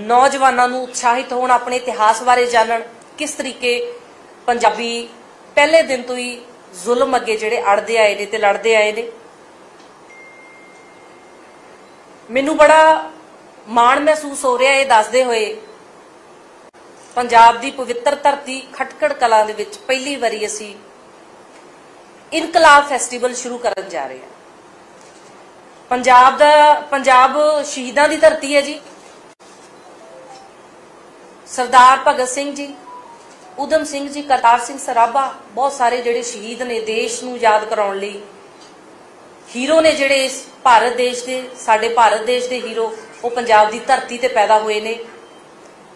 [SPEAKER 1] ਨੌਜਵਾਨਾਂ ਨੂੰ ਉਤਸ਼ਾਹਿਤ ਹੋਣ, ਆਪਣੇ ਇਤਿਹਾਸ ਬਾਰੇ ਜਾਣਨ, ਕਿਸ ਤਰੀਕੇ ਪੰਜਾਬੀ ਪਹਿਲੇ ਦਿਨ ਤੋਂ ਹੀ ਜ਼ੁਲਮ ਅੱਗੇ ਜਿਹੜੇ ਅੜਦੇ ਆਏ ਨੇ ਤੇ ਲੜਦੇ ਆਏ ਨੇ। ਮੈਨੂੰ ਬੜਾ ਮਾਣ ਮਹਿਸੂਸ ਹੋ ਰਿਹਾ, ਇਹ ਦੱਸਦੇ ਹੋਏ ਪੰਜਾਬ ਦੀ ਪਵਿੱਤਰ ਧਰਤੀ ਖਟਕੜ ਕਲਾ ਦੇ ਵਿੱਚ ਪਹਿਲੀ ਵਾਰੀ ਅਸੀਂ ਇਨਕਲਾਬ ਫੈਸਟੀਵਲ ਸ਼ੁਰੂ ਕਰਨ ਜਾ ਰਹੇ ਹਾਂ। ਪੰਜਾਬ ਦਾ, ਪੰਜਾਬ ਸ਼ਹੀਦਾਂ ਦੀ ਧਰਤੀ ਹੈ ਜੀ। ਸਰਦਾਰ ਭਗਤ ਸਿੰਘ ਜੀ ਉਦਮ ਸਿੰਘ ਜੀ, ਕਰਤਾਰ ਸਿੰਘ ਸਰਾਭਾ, ਬਹੁਤ ਸਾਰੇ ਜਿਹੜੇ ਸ਼ਹੀਦ ਨੇ ਦੇਸ਼ ਨੂੰ ਯਾਦ ਕਰਾਉਣ ਲਈ। ਹੀਰੋ ਨੇ ਜਿਹੜੇ ਇਸ ਭਾਰਤ ਦੇਸ਼ ਦੇ, ਸਾਡੇ ਭਾਰਤ ਦੇਸ਼ ਦੇ ਹੀਰੋ ਉਹ ਪੰਜਾਬ ਦੀ ਧਰਤੀ ਤੇ ਪੈਦਾ ਹੋਏ ਨੇ।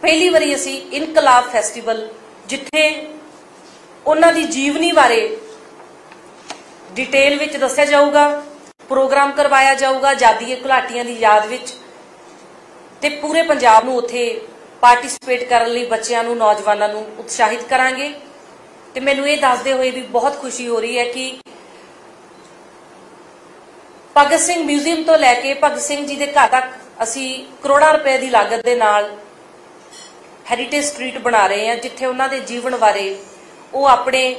[SPEAKER 1] ਪਹਿਲੀ ਵਾਰੀ ਅਸੀਂ ਇਨਕਲਾਬ ਫੈਸਟੀਵਲ, ਜਿੱਥੇ ਉਹਨਾਂ ਦੀ ਜੀਵਨੀ ਬਾਰੇ ਡਿਟੇਲ ਵਿੱਚ ਦੱਸਿਆ ਜਾਊਗਾ, ਪ੍ਰੋਗਰਾਮ ਕਰਵਾਇਆ ਜਾਊਗਾ ਆਜ਼ਾਦੀ ਘੁਲਾਟੀਆਂ ਦੀ ਯਾਦ ਵਿੱਚ ਤੇ ਪੂਰੇ ਪੰਜਾਬ ਨੂੰ ਉੱਥੇ ਪਾਰਟਿਸਿਪੇਟ ਕਰਨ ਲਈ ਬੱਚਿਆਂ ਨੂੰ, ਨੌਜਵਾਨਾਂ ਨੂੰ ਉਤਸ਼ਾਹਿਤ ਕਰਾਂਗੇ। ਤੇ ਮੈਨੂੰ ਇਹ ਦੱਸਦੇ ਹੋਏ ਵੀ ਬਹੁਤ ਖੁਸ਼ੀ ਹੋ ਰਹੀ ਹੈ ਕਿ ਭਗਤ ਸਿੰਘ ਮਿਊਜ਼ੀਅਮ ਤੋਂ ਲੈ ਕੇ ਭਗਤ ਸਿੰਘ ਜੀ ਦੇ ਘਰ ਤੱਕ ਅਸੀਂ ਕਰੋੜਾਂ ਰੁਪਏ ਦੀ ਲਾਗਤ ਦੇ ਨਾਲ ਹੈਰੀਟੇਜ ਸਟਰੀਟ ਬਣਾ ਰਹੇ ਹਾਂ, ਜਿੱਥੇ ਉਹਨਾਂ ਦੇ ਜੀਵਨ ਬਾਰੇ ਉਹ ਆਪਣੇ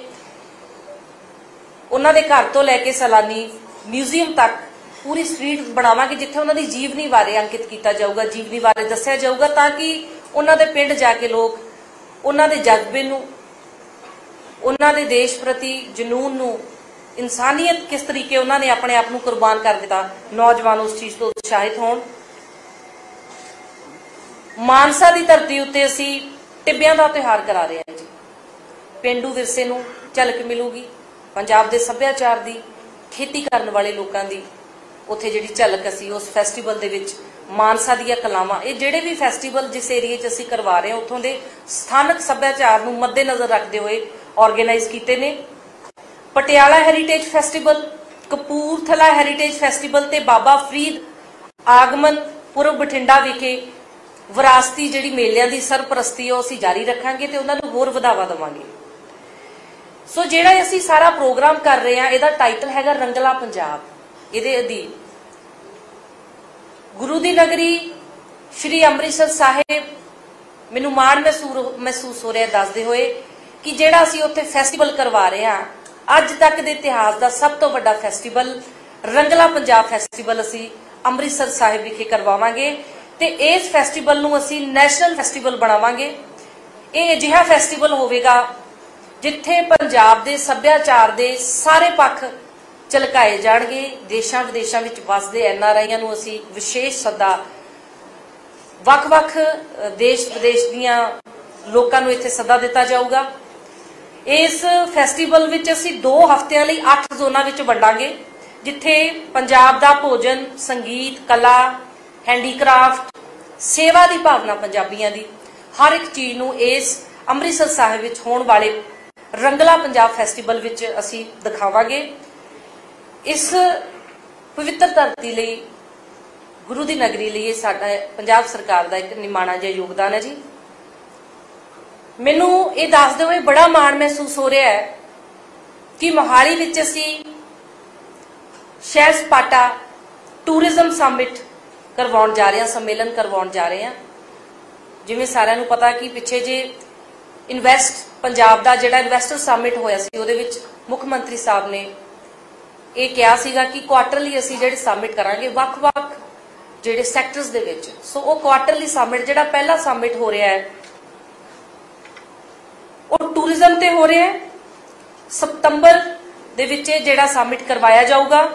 [SPEAKER 1] ਉਹਨਾਂ ਦੇ ਘਰ ਤੋਂ ਲੈ ਕੇ ਸੈਲਾਨੀ ਮਿਊਜ਼ੀਅਮ ਤੱਕ ਪੂਰੀ ਸਟਰੀਟ ਬਣਾਵਾਂਗੇ, ਜਿੱਥੇ ਉਹਨਾਂ ਦੀ ਜੀਵਨੀ ਬਾਰੇ ਅੰਕਿਤ ਕੀਤਾ ਜਾਊਗਾ, ਜੀਵਨੀ ਬਾਰੇ ਦੱਸਿਆ ਜਾਊਗਾ, ਤਾਂ ਕਿ ਉਹਨਾਂ ਦੇ ਪਿੰਡ ਜਾ ਕੇ ਲੋਕ ਉਹਨਾਂ ਦੇ ਜਜ਼ਬੇ ਨੂੰ, ਉਹਨਾਂ ਦੇ ਦੇਸ਼ ਪ੍ਰਤੀ ਜਨੂਨ ਨੂੰ, ਇਨਸਾਨੀਅਤ ਕਿਸ ਤਰੀਕੇ ਉਹਨਾਂ ਨੇ ਆਪਣੇ ਆਪ ਨੂੰ ਕੁਰਬਾਨ ਕਰ ਦਿੱਤਾ, ਨੌਜਵਾਨ ਉਸ ਚੀਜ਼ ਤੋਂ ਉਤਸ਼ਾਹਿਤ ਹੋਣ। ਮਾਨਸਾ ਦੀ ਧਰਤੀ ਉੱਤੇ ਅਸੀਂ ਟਿੱਬਿਆਂ ਦਾ ਤਿਉਹਾਰ ਕਰਾ ਰਹੇ ਹਾਂ ਜੀ। ਪਿੰਡੂ ਵਿਰਸੇ ਨੂੰ ਝਲਕ ਮਿਲੂਗੀ। ਪੰਜਾਬ ਦੇ ਸੱਭਿਆਚਾਰ ਦੀ ਖੇਤੀ ਕਰਨ ਵਾਲੇ ਲੋਕਾਂ ਦੀ ਉੱਥੇ ਜਿਹੜੀ ਝਲਕ ਅਸੀਂ ਉਸ ਫੈਸਟੀਵਲ ਦੇ ਵਿੱਚ ਮਾਨਸਾ ਦੀਆਂ ਕਲਾਵਾਂ, ਇਹ ਜਿਹੜੇ ਵੀ ਫੈਸਟੀਵਲ ਜਿਸ ਏਰੀਏ 'ਚ ਅਸੀਂ ਕਰਵਾ ਰਹੇ ਹਾਂ, ਉੱਥੋਂ ਦੇ ਸਥਾਨਕ ਸੱਭਿਆਚਾਰ ਨੂੰ ਮੱਦੇਨਜ਼ਰ ਰੱਖਦੇ ਹੋਏ ਆਰਗੇਨਾਈਜ਼ ਕੀਤੇ ਨੇ। Patiala heritage festival Kapurthala heritage festival ਤੇ ਬਾਬਾ ਫਰੀਦ ਆਗਮਨ ਪੁਰਬ ਬਠਿੰਡਾ ਵਿਖੇ ਵਿਰਾਸਤੀ ਜਿਹੜੀ ਮੇਲਿਆਂ ਦੀ ਸਰਪ੍ਰਸਤੀ ਉਹ ਅਸੀਂ ਜਾਰੀ ਰੱਖਾਂਗੇ ਤੇ ਉਹਨਾਂ ਨੂੰ ਹੋਰ ਵਧਾਵਾ ਦੇਵਾਂਗੇ। ਸੋ ਜਿਹੜਾ ਅਸੀਂ ਸਾਰਾ ਪ੍ਰੋਗਰਾਮ ਕਰ ਰਹੇ ਹਾਂ, ਇਹਦਾ ਟਾਈਟਲ ਹੈਗਾ ਰੰਗਲਾ ਪੰਜਾਬ। ਇਹਦੇ ਅਧੀਨ। ਗੁਰੂ ਦੀ ਨਗਰੀ ਸ਼੍ਰੀ ਅੰਮ੍ਰਿਤਸਰ ਸਾਹਿਬ, ਮੈਨੂੰ ਮਾਣ ਮਹਿਸੂਰ ਮਹਿਸੂਸ ਹੋ ਰਿਹਾ, ਦੱਸਦੇ ਹੋਏ ਕਿ ਜਿਹੜਾ ਅਸੀਂ ਉੱਥੇ ਫੈਸਟੀਵਲ ਕਰਵਾ ਰਹੇ ਹਾਂ, ਅੱਜ ਤੱਕ ਦੇ ਇਤਿਹਾਸ ਦਾ ਸਭ ਤੋਂ ਵੱਡਾ ਫੈਸਟੀਵਲ ਰੰਗਲਾ ਪੰਜਾਬ ਫੈਸਟੀਵਲ ਅਸੀਂ ਅੰਮ੍ਰਿਤਸਰ ਸਾਹਿਬ ਵਿਖੇ ਕਰਵਾਵਾਂਗੇ। ਤੇ ਇਸ ਫੈਸਟੀਵਲ ਨੂੰ ਅਸੀਂ ਨੈਸ਼ਨਲ ਫੈਸਟੀਵਲ ਬਣਾਵਾਂਗੇ। ਇਹ ਅਜਿਹਾ ਫੈਸਟੀਵਲ ਹੋਵੇਗਾ ਜਿੱਥੇ ਪੰਜਾਬ ਦੇ ਸੱਭਿਆਚਾਰ ਦੇ ਸਾਰੇ ਪੱਖ ਝਲਕਾਏ ਜਾਣਗੇ। ਦੇਸ਼ਾਂ ਵਿਦੇਸ਼ਾਂ ਵਿੱਚ ਵਸਦੇ ਐਨ ਆਰ ਆਈਆਂ ਨੂੰ ਅਸੀਂ ਵਿਸ਼ੇਸ਼ ਸੱਦਾ ਵੱਖ-ਵੱਖ ਦੇਸ਼ ਵਿਦੇਸ਼ ਦੀਆਂ ਲੋਕਾਂ ਨੂੰ ਇੱਥੇ ਸੱਦਾ ਦਿੱਤਾ ਜਾਊਗਾ। ਇਸ ਫੈਸਟੀਵਲ ਵਿੱਚ ਅਸੀਂ 2 ਹਫ਼ਤਿਆਂ ਲਈ 8 ਜ਼ੋਨਾਂ ਵਿੱਚ ਵੰਡਾਂਗੇ, ਜਿੱਥੇ ਪੰਜਾਬ ਦਾ ਭੋਜਨ, ਸੰਗੀਤ, ਕਲਾ ਹੈਂਡੀਕ੍ਰਾਫਟ, ਸੇਵਾ ਦੀ ਭਾਵਨਾ ਪੰਜਾਬੀਆਂ ਦੀ। ਹਰ ਇੱਕ ਚੀਜ਼ ਨੂੰ ਇਸ ਅੰਮ੍ਰਿਤਸਰ ਸਾਹਿਬ ਵਿੱਚ ਹੋਣ ਵਾਲੇ ਰੰਗਲਾ ਪੰਜਾਬ ਫੈਸਟੀਵਲ ਵਿੱਚ ਅਸੀਂ ਦਿਖਾਵਾਂਗੇ। ਇਸ ਪਵਿੱਤਰ ਧਰਤੀ ਲਈ, ਗੁਰੂ ਦੀ ਨਗਰੀ ਲਈ ਇਹ ਸਾਡਾ ਪੰਜਾਬ ਸਰਕਾਰ ਦਾ ਇੱਕ ਨਿਮਾਣਾ ਜਿਹਾ ਯੋਗਦਾਨ ਹੈ ਜੀ। ਮੈਨੂੰ ਇਹ ਦੱਸਦੇ ਹੋਏ ਬੜਾ ਮਾਣ ਮਹਿਸੂਸ ਹੋ ਰਿਹਾ ਹੈ ਕਿ ਮੋਹਾਲੀ ਵਿੱਚ ਅਸੀਂ ਸ਼ਹਿਰ ਸਪਾਟਾ ਟੂਰਿਜ਼ਮ ਸਮਿਟ ਕਰਵਾਉਣ ਜਾ ਰਹੇ ਹਾਂ, ਸੰਮੇਲਨ ਕਰਵਾਉਣ ਜਾ ਰਹੇ ਹਾਂ। ਜਿਵੇਂ ਸਾਰਿਆਂ ਨੂੰ ਪਤਾ ਕਿ ਪਿੱਛੇ ਜੇ ਇਨਵੈਸਟ ਪੰਜਾਬ ਦਾ ਜਿਹੜਾ ਇਨਵੈਸਟਰ ਸਮਿਟ ਹੋਇਆ ਸੀ, ਉਹਦੇ ਵਿੱਚ ਮੁੱਖ ਮੰਤਰੀ ਸਾਹਿਬ ਨੇ ਇਹ ਕਿਹਾ ਸੀਗਾ ਕਿ ਕੁਆਟਰਲੀ ਅਸੀਂ ਜਿਹੜੇ ਸਮਿਟ ਕਰਾਂਗੇ, ਵੱਖ-ਵੱਖ ਜਿਹੜੇ ਸੈਕਟਰਸ ਦੇ ਵਿੱਚ। ਸੋ ਉਹ ਕੁਆਟਰਲੀ ਸਮਿਟ ਜਿਹੜਾ ਪਹਿਲਾ ਸਮਿਟ ਹੋ ਰਿਹਾ ਹੈ, ਉਹ ਟੂਰਿਜ਼ਮ ਤੇ ਹੋ ਰਿਹਾ ਹੈ। ਸਤੰਬਰ ਦੇ ਵਿੱਚ ਇਹ ਜਿਹੜਾ ਸਮਿਟ ਕਰਵਾਇਆ ਜਾਊਗਾ।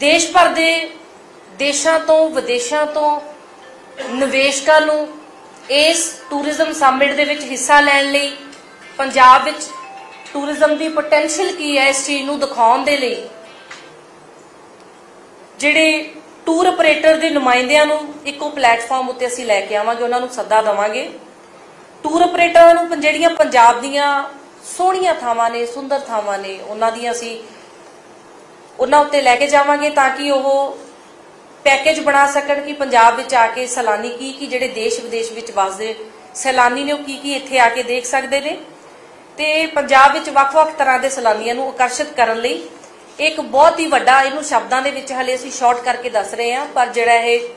[SPEAKER 1] ਦੇਸ਼ ਭਰ ਦੇ ਦੇਸ਼ਾਂ ਤੋਂ, ਵਿਦੇਸ਼ਾਂ ਤੋਂ ਨਿਵੇਸ਼ਕਾਂ ਨੂੰ ਇਸ ਟੂਰਿਜ਼ਮ ਸਮਿਟ ਦੇ ਵਿੱਚ ਹਿੱਸਾ ਲੈਣ ਲਈ ਪੰਜਾਬ ਵਿੱਚ ਟੂਰਿਜ਼ਮ ਦੀ ਪੋਟੈਂਸ਼ੀਅਲ ਕੀ ਹੈ ਇਸ ਚੀਜ਼ ਨੂੰ ਦਿਖਾਉਣ ਦੇ ਲਈ ਜਿਹੜੇ ਟੂਰ ਆਪਰੇਟਰ ਦੇ ਨੁਮਾਇੰਦਿਆਂ ਨੂੰ ਇੱਕੋ ਪਲੇਟਫਾਰਮ ਉੱਤੇ ਅਸੀਂ ਲੈ ਕੇ ਆਵਾਂਗੇ, ਉਹਨਾਂ ਨੂੰ ਸੱਦਾ ਦੇਵਾਂਗੇ। ਟੂਰ ਆਪਰੇਟਰਾਂ ਨੂੰ ਜਿਹੜੀਆਂ ਪੰਜਾਬ ਦੀਆਂ ਸੋਹਣੀਆਂ ਥਾਵਾਂ ਨੇ, ਸੁੰਦਰ ਥਾਵਾਂ ਨੇ, ਉਹਨਾਂ ਦੀਆਂ ਅਸੀਂ ਉਹਨਾਂ ਉੱਤੇ ਲੈ ਕੇ ਜਾਵਾਂਗੇ ਤਾਂ ਕਿ ਉਹ ਪੈਕੇਜ ਬਣਾ ਸਕਣ ਕਿ ਪੰਜਾਬ ਵਿੱਚ ਆ ਕੇ ਸੈਲਾਨੀ ਕੀ ਕੀ ਜਿਹੜੇ ਦੇਸ਼ ਵਿਦੇਸ਼ ਵਿੱਚ ਵਸਦੇ ਸੈਲਾਨੀ ਨੇ ਉਹ ਕੀ ਕੀ ਇੱਥੇ ਆ ਕੇ ਦੇਖ ਸਕਦੇ ਨੇ। ਤੇ ਪੰਜਾਬ ਵਿੱਚ ਵੱਖ-ਵੱਖ ਤਰ੍ਹਾਂ ਦੇ ਸੈਲਾਨੀਆਂ ਨੂੰ ਆਕਰਸ਼ਿਤ ਕਰਨ ਲਈ ਇੱਕ ਬਹੁਤ ਹੀ ਵੱਡਾ ਇਹਨੂੰ ਸ਼ਬਦਾਂ ਦੇ ਵਿੱਚ ਹਲੇ ਅਸੀਂ ਸ਼ਾਰਟ ਕਰਕੇ ਦੱਸ ਰਹੇ ਹਾਂ, ਪਰ ਜਿਹੜਾ ਇਹ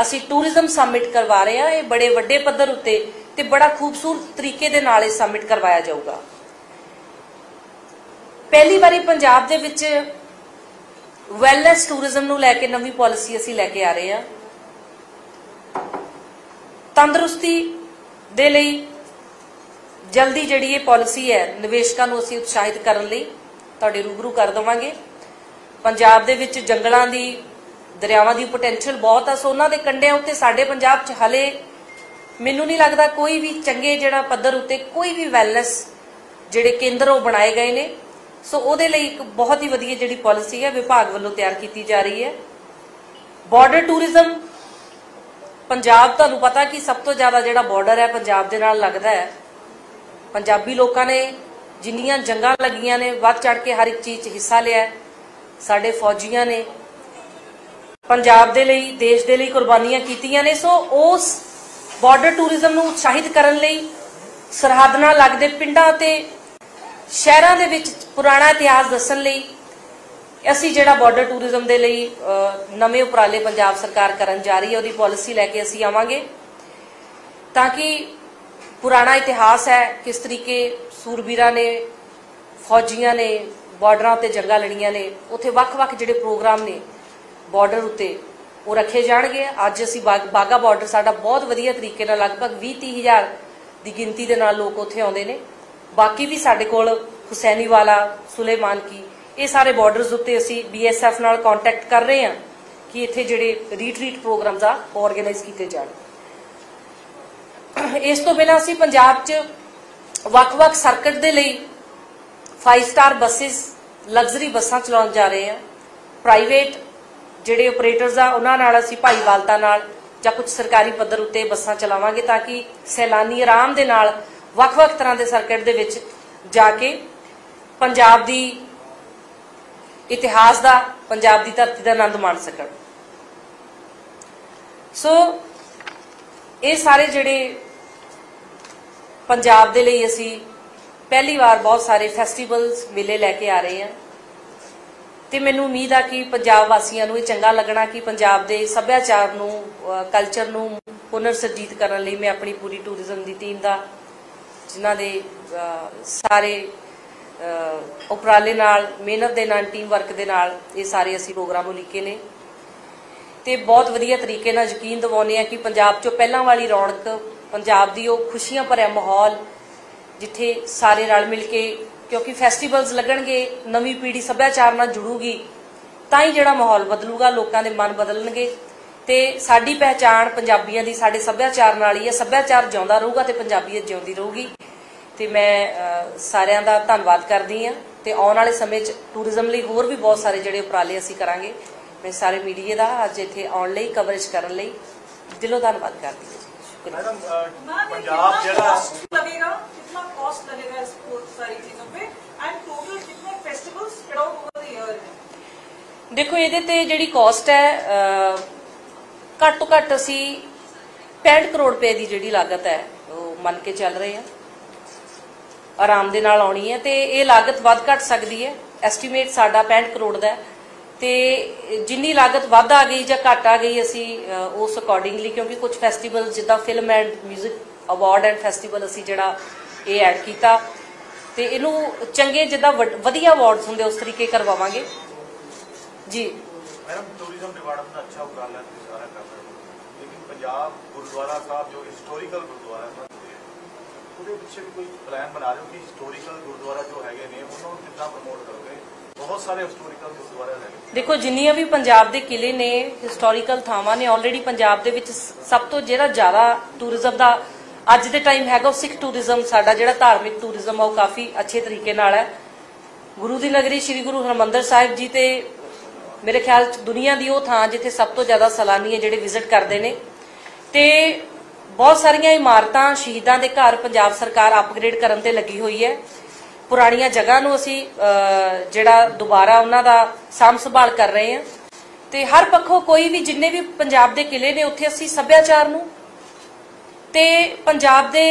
[SPEAKER 1] ਅਸੀਂ ਟੂਰਿਜ਼ਮ ਸਮਿਟ ਕਰਵਾ ਰਹੇ ਹਾਂ, ਇਹ ਬੜੇ ਵੱਡੇ ਪੱਧਰ ਉੱਤੇ ਤੇ ਬੜਾ ਖੂਬਸੂਰਤ ਤਰੀਕੇ ਦੇ ਨਾਲ ਇਹ ਸਮਿਟ ਕਰਵਾਇਆ ਜਾਊਗਾ। ਪਹਿਲੀ ਵਾਰੀ ਪੰਜਾਬ ਦੇ ਵਿੱਚ ਵੈਲਨੈਸ ਟੂਰਿਜ਼ਮ ਨੂੰ ਲੈ ਕੇ ਨਵੀਂ ਪਾਲਿਸੀ ਅਸੀਂ ਲੈ ਕੇ ਆ ਰਹੇ ਹਾਂ। ਤੰਦਰੁਸਤੀ ਦੇ ਲਈ ਜਲਦੀ ਜਿਹੜੀ ਇਹ ਪਾਲਿਸੀ ਹੈ, ਨਿਵੇਸ਼ਕਾਂ ਨੂੰ ਅਸੀਂ ਉਤਸ਼ਾਹਿਤ ਕਰਨ ਲਈ ਤੁਹਾਡੇ ਰੂਬਰੂ ਕਰ ਦਵਾਂਗੇ। ਪੰਜਾਬ ਦੇ ਵਿੱਚ ਜੰਗਲਾਂ ਦੀ, ਦਰਿਆਵਾਂ ਦੀ ਪੋਟੈਂਸ਼ੀਅਲ ਬਹੁਤ ਆ, ਸੋ ਉਹਨਾਂ ਦੇ ਕੰਢਿਆਂ ਉੱਤੇ ਸਾਡੇ ਪੰਜਾਬ 'ਚ ਹਲੇ ਮੈਨੂੰ ਨਹੀਂ ਲੱਗਦਾ ਕੋਈ ਵੀ ਚੰਗੇ ਜਿਹੜਾ ਪੱਧਰ ਉੱਤੇ ਕੋਈ ਵੀ ਵੈਲਨੈਸ ਜਿਹੜੇ ਕੇਂਦਰ ਉਹ ਬਣਾਏ ਗਏ ਨੇ। ਸੋ ਉਹਦੇ ਲਈ ਇੱਕ ਬਹੁਤ ਹੀ ਵਧੀਆ ਜਿਹੜੀ ਪਾਲਿਸੀ ਹੈ, ਵਿਭਾਗ ਵੱਲੋਂ ਤਿਆਰ ਕੀਤੀ ਜਾ ਰਹੀ ਹੈ। ਬਾਰਡਰ ਟੂਰਿਜ਼ਮ ਪੰਜਾਬ ਤੁਹਾਨੂੰ ਪਤਾ ਕਿ ਸਭ ਤੋਂ ਜ਼ਿਆਦਾ ਜਿਹੜਾ ਬਾਰਡਰ ਹੈ, ਪੰਜਾਬ ਦੇ ਨਾਲ ਲੱਗਦਾ ਹੈ। ਪੰਜਾਬੀ ਲੋਕਾਂ ਨੇ ਜਿੰਨੀਆਂ ਜੰਗਾਂ ਲੱਗੀਆਂ ਨੇ, ਵੱਧ ਚੜ ਕੇ ਹਰ ਇੱਕ ਚੀਜ਼ 'ਚ ਹਿੱਸਾ ਲਿਆ ਸਾਡੇ ਫੌਜੀਆਂ ਨੇ ਪੰਜਾਬ ਦੇ ਲਈ, ਦੇਸ਼ ਦੇ ਲਈ ਕੁਰਬਾਨੀਆਂ ਕੀਤੀਆਂ ਨੇ। ਸੋ ਉਸ ਬਾਰਡਰ ਟੂਰਿਜ਼ਮ ਨੂੰ ਉਤਸ਼ਾਹਿਤ ਕਰਨ ਲਈ ਸਰਹੱਦ ਨਾਲ ਲੱਗਦੇ ਪਿੰਡਾਂ ਤੇ ਸ਼ਹਿਰਾਂ ਦੇ ਵਿੱਚ ਪੁਰਾਣਾ ਇਤਿਹਾਸ ਦੱਸਣ ਲਈ ਅਸੀਂ ਜਿਹੜਾ ਬਾਰਡਰ ਟੂਰਿਜ਼ਮ ਦੇ ਲਈ ਨਵੇਂ ਉਪਰਾਲੇ ਪੰਜਾਬ ਸਰਕਾਰ ਕਰਨ ਜਾ ਰਹੀ ਹੈ, ਉਹਦੀ ਪਾਲਿਸੀ ਲੈ ਕੇ ਅਸੀਂ ਆਵਾਂਗੇ। ਤਾਂ ਕਿ ਪੁਰਾਣਾ ਇਤਿਹਾਸ ਹੈ, ਕਿਸ ਤਰੀਕੇ ਸੂਰਬੀਰਾਂ ਨੇ, ਫੌਜੀਆਂ ਨੇ ਬਾਰਡਰਾਂ ਤੇ ਜੰਗਾਂ ਲੜੀਆਂ ਨੇ, ਉੱਥੇ ਵੱਖ-ਵੱਖ ਜਿਹੜੇ ਪ੍ਰੋਗਰਾਮ ਨੇ ਬਾਰਡਰ ਉੱਤੇ ਉਹ ਰੱਖੇ ਜਾਣਗੇ। ਅੱਜ ਅਸੀਂ ਬਾਗ- ਬਾਗਾ ਬਾਰਡਰ ਸਾਡਾ ਬਹੁਤ ਵਧੀਆ ਤਰੀਕੇ ਨਾਲ ਲਗਭਗ 20 ਹਜ਼ਾਰ ਦੀ ਗਿਣਤੀ ਦੇ ਨਾਲ ਲੋਕ ਉੱਥੇ ਆਉਂਦੇ ਨੇ। ਬਾਕੀ ਵੀ ਸਾਡੇ ਕੋਲ ਹੁਸੈਨੀਵਾਲਾ ਸੁਲੇਮਾਨ ਕੀ, ਇਹ ਸਾਰੇ ਬਾਰਡਰਸ ਉੱਤੇ ਅਸੀਂ ਬੀਐਸਐਫ ਨਾਲ ਕੰਟੈਕਟ ਕਰ ਰਹੇ ਹਾਂ ਕਿ ਇੱਥੇ ਜਿਹੜੇ ਰੀਟਰੀਟ ਪ੍ਰੋਗਰਾਮਸ ਆ ਆਰਗੇਨਾਈਜ਼ ਕੀਤੇ ਜਾਣ। ਇਸ ਤੋਂ ਬਿਨਾਂ ਅਸੀਂ ਪੰਜਾਬ 'ਚ ਵੱਖ-ਵੱਖ ਸਰਕਟ ਦੇ ਲਈ 5 ਸਟਾਰ ਬੱਸਿਸ ਲਗਜ਼ਰੀ ਬੱਸਾਂ ਚਲਾਉਣ ਜਾ ਰਹੇ ਹਾਂ। ਪ੍ਰਾਈਵੇਟ ਜਿਹੜੇ ਆਪਰੇਟਰਸ ਆ, ਉਹਨਾਂ ਨਾਲ ਅਸੀਂ ਭਾਈਵਾਲਤਾ ਨਾਲ ਜਾਂ ਕੁਝ ਸਰਕਾਰੀ ਪੱਧਰ ਉੱਤੇ ਬੱਸਾਂ ਚਲਾਵਾਂਗੇ ਤਾਂ ਕਿ ਸੈਲਾਨੀ ਆਰਾਮ ਦੇ ਨਾਲ ਵੱਖ-ਵੱਖ ਤਰ੍ਹਾਂ ਦੇ ਸਰਕਟ ਦੇ ਵਿੱਚ ਜਾ ਕੇ ਪੰਜਾਬ ਦੀ ਇਤਿਹਾਸ ਦਾ, ਪੰਜਾਬ ਦੀ ਧਰਤੀ ਦਾ ਆਨੰਦ ਮਾਣ ਸਕਣ। ਸੋ, ਇਹ ਸਾਰੇ ਜਿਹੜੇ ਪੰਜਾਬ ਦੇ ਲਈ ਅਸੀਂ ਪਹਿਲੀ ਵਾਰ ਬਹੁਤ ਸਾਰੇ ਫੈਸਟੀਵਲਸ, ਮੇਲੇ ਲੈ ਕੇ ਆ ਰਹੇ ਹਾਂ। ਤੇ ਮੈਨੂੰ ਉਮੀਦ ਆ ਕਿ ਪੰਜਾਬ ਵਾਸੀਆਂ ਨੂੰ ਇਹ ਚੰਗਾ ਲੱਗਣਾ ਕਿ ਪੰਜਾਬ ਦੇ ਸੱਭਿਆਚਾਰ ਨੂੰ ਕਲਚਰ ਨੂੰ ਪੁਨਰ ਸਰਜੀਤ ਕਰਨ ਲਈ ਮੈਂ ਆਪਣੀ ਪੂਰੀ ਟੂਰਿਜ਼ਮ ਦੀ ਟੀਮ ਦਾ ਜਿਨ੍ਹਾਂ ਦੇ ਸਾਰੇ ਉਪਰਾਲੇ ਨਾਲ, ਮਿਹਨਤ ਦੇ ਨਾਲ ਟੀਮ ਵਰਕ ਦੇ ਨਾਲ ਇਹ ਸਾਰੇ ਅਸੀਂ ਪ੍ਰੋਗਰਾਮ ਉਲੀਕੇ ਨੇ। ਤੇ ਬਹੁਤ ਵਧੀਆ ਤਰੀਕੇ ਨਾਲ ਯਕੀਨ ਦਿਵਾਉਂਦੇ ਆ ਕਿ ਪੰਜਾਬ 'ਚੋਂ ਪਹਿਲਾਂ ਵਾਲੀ ਰੌਣਕ, ਪੰਜਾਬ ਦੀ ਉਹ ਖੁਸ਼ੀਆਂ ਭਰਿਆ ਮਾਹੌਲ, ਜਿੱਥੇ ਸਾਰੇ ਰਲ ਮਿਲ ਕੇ, ਕਿਉਂਕਿ ਫੈਸਟੀਵਲਸ ਲੱਗਣਗੇ, ਨਵੀਂ ਪੀੜ੍ਹੀ ਸੱਭਿਆਚਾਰ ਨਾਲ ਜੁੜੂਗੀ, ਤਾਂ ਹੀ ਜਿਹੜਾ ਮਾਹੌਲ ਬਦਲੂਗਾ, ਲੋਕਾਂ ਦੇ ਮਨ ਬਦਲਣਗੇ। ਤੇ ਸਾਡੀ ਪਹਿਚਾਣ ਪੰਜਾਬੀਆਂ ਦੀ ਸਾਡੇ ਸੱਭਿਆਚਾਰ ਨਾਲ ਹੀ ਹੈ ਸੱਭਿਆਚਾਰ ਜਿਉਂਦਾ ਰਹੂਗਾ ਤੇ ਪੰਜਾਬੀਅਤ ਜਿਉਂਦੀ ਰਹੂਗੀ ਤੇ ਮੈਂ ਅਹ, ਸਾਰਿਆਂ ਦਾ ਧੰਨਵਾਦ ਕਰਦੀ ਹਾਂ ਤੇ ਆਉਣ ਵਾਲੇ ਸਮੇਂ 'ਚ ਟੂਰਿਜ਼ਮ ਲਈ ਹੋਰ ਵੀ ਬਹੁਤ ਸਾਰੇ ਜਿਹੜੇ ਉਪਰਾਲੇ ਅਸੀਂ ਕਰਾਂਗੇ ਮੈਂ ਸਾਰੇ ਮੀਡੀਆ ਦਾ ਅੱਜ ਇੱਥੇ ਆਉਣ ਲਈ ਕਵਰੇਜ ਕਰਨ ਲਈ ਦਿਲੋਂ ਧੰਨਵਾਦ ਕਰਦੀ ਹਾਂ ਜੀ। ਸ਼ੁਕਰੀਆ
[SPEAKER 2] मैडम अ,
[SPEAKER 3] मैम, ये
[SPEAKER 2] पंजाब
[SPEAKER 3] कितना
[SPEAKER 2] जरा
[SPEAKER 3] cost लगेगा कितना कॉस्ट लगेगा इस वो सारी चीजों पे एंड टोटल कितने festivals spread out over the year है
[SPEAKER 1] ਦੇਖੋ ਇਹਦੇ ਤੇ ਜਿਹੜੀ ਕਾਸਟ ਹੈ ਅਹ, ਘੱਟ ਤੋਂ ਘੱਟ ਅਸੀਂ 65 ਕਰੋੜ ਰੁਪਏ ਦੀ ਜਿਹੜੀ ਲਾਗਤ ਹੈ, ਉਹ ਮੰਨ ਕੇ ਚੱਲ ਰਹੇ ਆ। ਆਰਾਮ ਦੇ ਨਾਲ ਆਉਣੀ ਹੈ ਤੇ ਇਹ ਲਾਗਤ ਵੱਧ ਘਟ ਸਕਦੀ ਹੈ। ਐਸਟੀਮੇਟ ਸਾਡਾ 65 ਕਰੋੜ ਦਾ ਤੇ ਜਿੰਨੀ ਲਾਗਤ ਵੱਧ ਆ ਗਈ ਜਾਂ ਘਟ ਆ ਗਈ ਅਸੀਂ ਉਸ ਅਕੋਰਡਿੰਗਲੀ ਕਿਉਂਕਿ ਕੁਝ ਫੈਸਟੀਵਲ ਜਿੱਦਾਂ film and 뮤직 award and festival ਅਸੀਂ ਜਿਹੜਾ ਇਹ ਐਡ ਕੀਤਾ, ਤੇ ਇਹਨੂੰ ਚੰਗੇ ਜਿੱਦਾਂ ਵਧੀਆ ਅਵਾਰਡਸ ਹੁੰਦੇ, ਉਸ ਤਰੀਕੇ ਕਰਵਾਵਾਂਗੇ। ਜੀ।
[SPEAKER 2] ਮੈਡਮ ਟੂਰਿਜ਼ਮ ਡਿਪਾਰਟਮੈਂਟ ਦਾ ਅੱਛਾ ਉਪਰਾਲਾ ਪੰਜਾਬ ਗੁਰਦੁਆਰਾ ਸਾਹਿਬ ਜੋ ਹਿਸਟੋਰੀਕਲ ਗੁਰਦੁਆਰਾ ਹੈ ਉਹਦੇ ਪਿੱਛੇ ਕੋਈ ਪਲਾਨ ਬਣਾ ਰਹੇ ਹੋ ਕਿ ਹਿਸਟੋਰੀਕਲ ਗੁਰਦੁਆਰਾ ਜੋ ਹੈਗੇ ਨੇ, ਉਹਨਾਂ ਨੂੰ ਕਿੱਦਾਂ ਪ੍ਰਮੋਟ ਕਰੋਗੇ? ਬਹੁਤ ਸਾਰੇ ਹਿਸਟੋਰੀਕਲ ਗੁਰਦੁਆਰੇ ਹੈਗੇ
[SPEAKER 1] ਦੇਖੋ, ਜਿੰਨੀਆਂ ਵੀ ਪੰਜਾਬ ਦੇ ਕਿਲੇ ਨੇ ਹਿਸਟੋਰੀਕਲ ਥਾਵਾਂ ਨੇ ਆਲਰੇਡੀ ਪੰਜਾਬ ਦੇ ਵਿੱਚ ਸਭ ਤੋਂ ਜਿਹੜਾ ਜ਼ਿਆਦਾ ਟੂਰਿਜ਼ਮ ਦਾ ਅੱਜ ਦੇ ਟਾਈਮ ਹੈਗਾ, ਉਹ ਸਿੱਖ ਟੂਰਿਜ਼ਮ ਸਾਡਾ ਜਿਹੜਾ ਧਾਰਮਿਕ ਟੂਰਿਜ਼ਮ ਆ, ਉਹ ਕਾਫੀ ਅੱਛੇ ਤਰੀਕੇ ਨਾਲ ਹੈ। ਗੁਰੂ ਦੀ ਨਗਰੀ ਸ੍ਰੀ ਗੁਰੂ ਹਰਮੰਦਰ ਸਾਹਿਬ ਜੀ ਤੇ ਮੇਰੇ ਖਿਆਲ ਚ ਦੁਨੀਆ ਦੀ ਉਹ ਥਾਂ ਜਿੱਥੇ ਸਭ ਤੋਂ ਜ਼ਿਆਦਾ ਸਲਾਨੀ ਹੈ, ਜਿਹੜੇ ਵਿਜ਼ਿਟ ਕਰਦੇ ਨੇ। ਤੇ ਬਹੁਤ ਸਾਰੀਆਂ ਇਮਾਰਤਾਂ ਸ਼ਹੀਦਾਂ ਦੇ ਘਰ ਪੰਜਾਬ ਸਰਕਾਰ ਅਪਗ੍ਰੇਡ ਕਰਨ ਤੇ ਲੱਗੀ ਹੋਈ ਹੈ। ਪੁਰਾਣੀਆਂ ਜਗ੍ਹਾ ਨੂੰ ਅਸੀਂ ਜਿਹੜਾ ਦੁਬਾਰਾ ਉਹਨਾਂ ਦਾ ਸਾਂਭ ਸੰਭਾਲ ਕਰ ਰਹੇ ਹਾਂ। ਤੇ ਹਰ ਪੱਖੋਂ ਕੋਈ ਵੀ ਜਿੰਨੇ ਵੀ ਪੰਜਾਬ ਦੇ ਕਿਲੇ ਨੇ, ਉੱਥੇ ਅਸੀਂ ਸੱਭਿਆਚਾਰ ਨੂੰ ਤੇ ਪੰਜਾਬ ਦੇ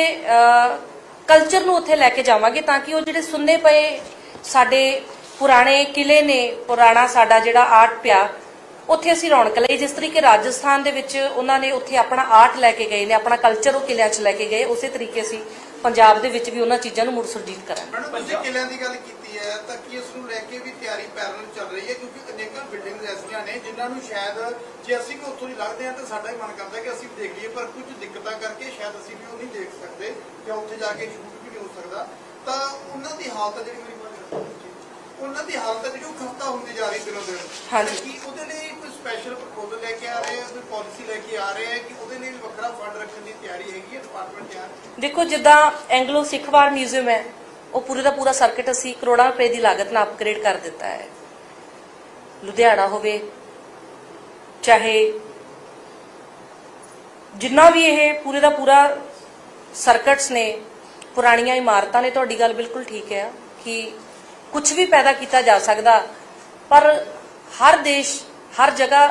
[SPEAKER 1] ਕਲਚਰ ਨੂੰ ਉੱਥੇ ਲੈ ਕੇ ਜਾਵਾਂਗੇ ਤਾਂ ਕਿ ਉਹ ਜਿਹੜੇ ਸੁੰਨੇ ਪਏ ਸਾਡੇ ਪੁਰਾਣੇ ਕਿਲੇ ਨੇ, ਪੁਰਾਣਾ ਸਾਡਾ ਜਿਹੜਾ ਆਰਟ ਪਿਆ ਉੱਥੇ ਅਸੀਂ ਰੌਣਕ ਲਈ ਜਿਸ ਤਰੀਕੇ ਰਾਜਸਥਾਨ ਦੇ ਵਿੱਚ ਉਹਨਾਂ ਨੇ ਉੱਥੇ ਆਪਣਾ ਆਰਟ ਲੈ ਕੇ ਗਏ ਨੇ ਆਪਣਾ ਕਲਚਰ ਉਹ ਕਿਲਿਆਂ 'ਚ ਲੈ ਕੇ ਗਏ ਉਸੇ ਤਰੀਕੇ ਅਸੀਂ ਪੰਜਾਬ ਦੇ ਵਿੱਚ ਵੀ ਉਹਨਾਂ ਚੀਜ਼ਾਂ ਨੂੰ ਮੁੜ ਸੁਰਜੀਤ ਕਰਾਂਗੇ।
[SPEAKER 4] ਮੈਡਮ ਕਿਲਿਆਂ ਦੀ ਗੱਲ ਕੀਤੀ ਹੈ ਤਾਂ ਕੀ ਇਸ ਨੂੰ ਲੈ ਕੇ ਵੀ ਤਿਆਰੀ ਪੈਰਲ ਚੱਲ ਰਹੀ ਹੈ? ਕਿਉਂਕਿ ਅਨੇਕਾਂ ਬਿਲਡਿੰਗਸ ਐਸੀਆਂ ਨੇ ਜਿਨ੍ਹਾਂ ਨੂੰ ਸ਼ਾਇਦ ਜੇ ਅਸੀਂ ਵੀ ਉੱਥੋਂ ਦੀ ਲੱਗਦੇ ਹਾਂ ਤਾਂ ਸਾਡਾ ਹੀ ਮਨ ਕਰਦਾ ਕਿ ਅਸੀਂ ਦੇਖ ਲਈਏ ਪਰ ਕੁਝ ਦਿੱਕਤਾਂ ਕਰਕੇ ਸ਼ਾਇਦ ਅਸੀਂ ਵੀ ਉਹ ਨਹੀਂ ਦੇਖ ਸਕਦੇ ਜਾਂ ਉੱਥੇ ਜਾ ਕੇ ਸ਼ੂਟ ਵੀ ਨਹੀਂ ਹੋ ਸਕਦਾ। ਤਾਂ ਉਹਨਾਂ ਦੀ ਹਾਲਤ ਜਿਹੜੀ ਮੇਰੀ ਉਹਨਾਂ ਦੀ ਹਾਲਤ ਜਿਹੜੀ ਉਹ ਖਸਤਾ ਹੁੰਦੀ ਜਾ ਰਹੀ ਦਿਨੋਂ ਦਿਨ।
[SPEAKER 1] ਹਾਂਜੀ।
[SPEAKER 4] ਕੀ ਉਹਦੇ ਲਈ ਸਪੈਸ਼ਲ ਪ੍ਰਪੋਜ਼ਲ ਲੈ ਕੇ ਆ ਰਹੇ ਹੈ ਕੋਈ ਪਾਲਿਸੀ ਲੈ ਕੇ ਆ ਰਹੇ ਹੈ ਕਿ ਉਹਦੇ ਲਈ ਵੀ ਵੱਖਰਾ ਫੰਡ ਰੱਖਣ ਦੀ ਤਿਆਰੀ ਹੈਗੀ ਹੈ ਡਿਪਾਰਟਮੈਂਟ ਤਿਆਰ।
[SPEAKER 1] ਦੇਖੋ, ਜਿੱਦਾਂ ਐਂਗਲੋ ਸਿੱਖਵਾਰ ਮਿਊਜ਼ੀਅਮ ਹੈ, ਉਹ ਪੂਰੇ ਦਾ ਪੂਰਾ ਸਰਕਟ ਅਸੀਂ ਕਰੋੜਾਂ ਰੁਪਏ ਦੀ ਲਾਗਤ ਨਾਲ ਅਪਗ੍ਰੇਡ ਕਰ ਦਿੱਤਾ ਹੈ। ਲੁਧਿਆਣਾ ਹੋਵੇ, ਚਾਹੇ ਜਿੰਨਾ ਵੀ ਇਹ ਪੂਰੇ ਦਾ ਪੂਰਾ ਸਰਕਟਸ ਨੇ, ਪੁਰਾਣੀਆਂ ਇਮਾਰਤਾਂ ਨੇ, ਤੁਹਾਡੀ ਗੱਲ ਬਿਲਕੁਲ ਠੀਕ ਹੈ ਕਿ ਕੁਝ ਵੀ ਪੈਦਾ ਕੀਤਾ ਜਾ ਸਕਦਾ, ਪਰ ਹਰ ਦੇਸ਼ ਹਰ ਜਗ੍ਹਾ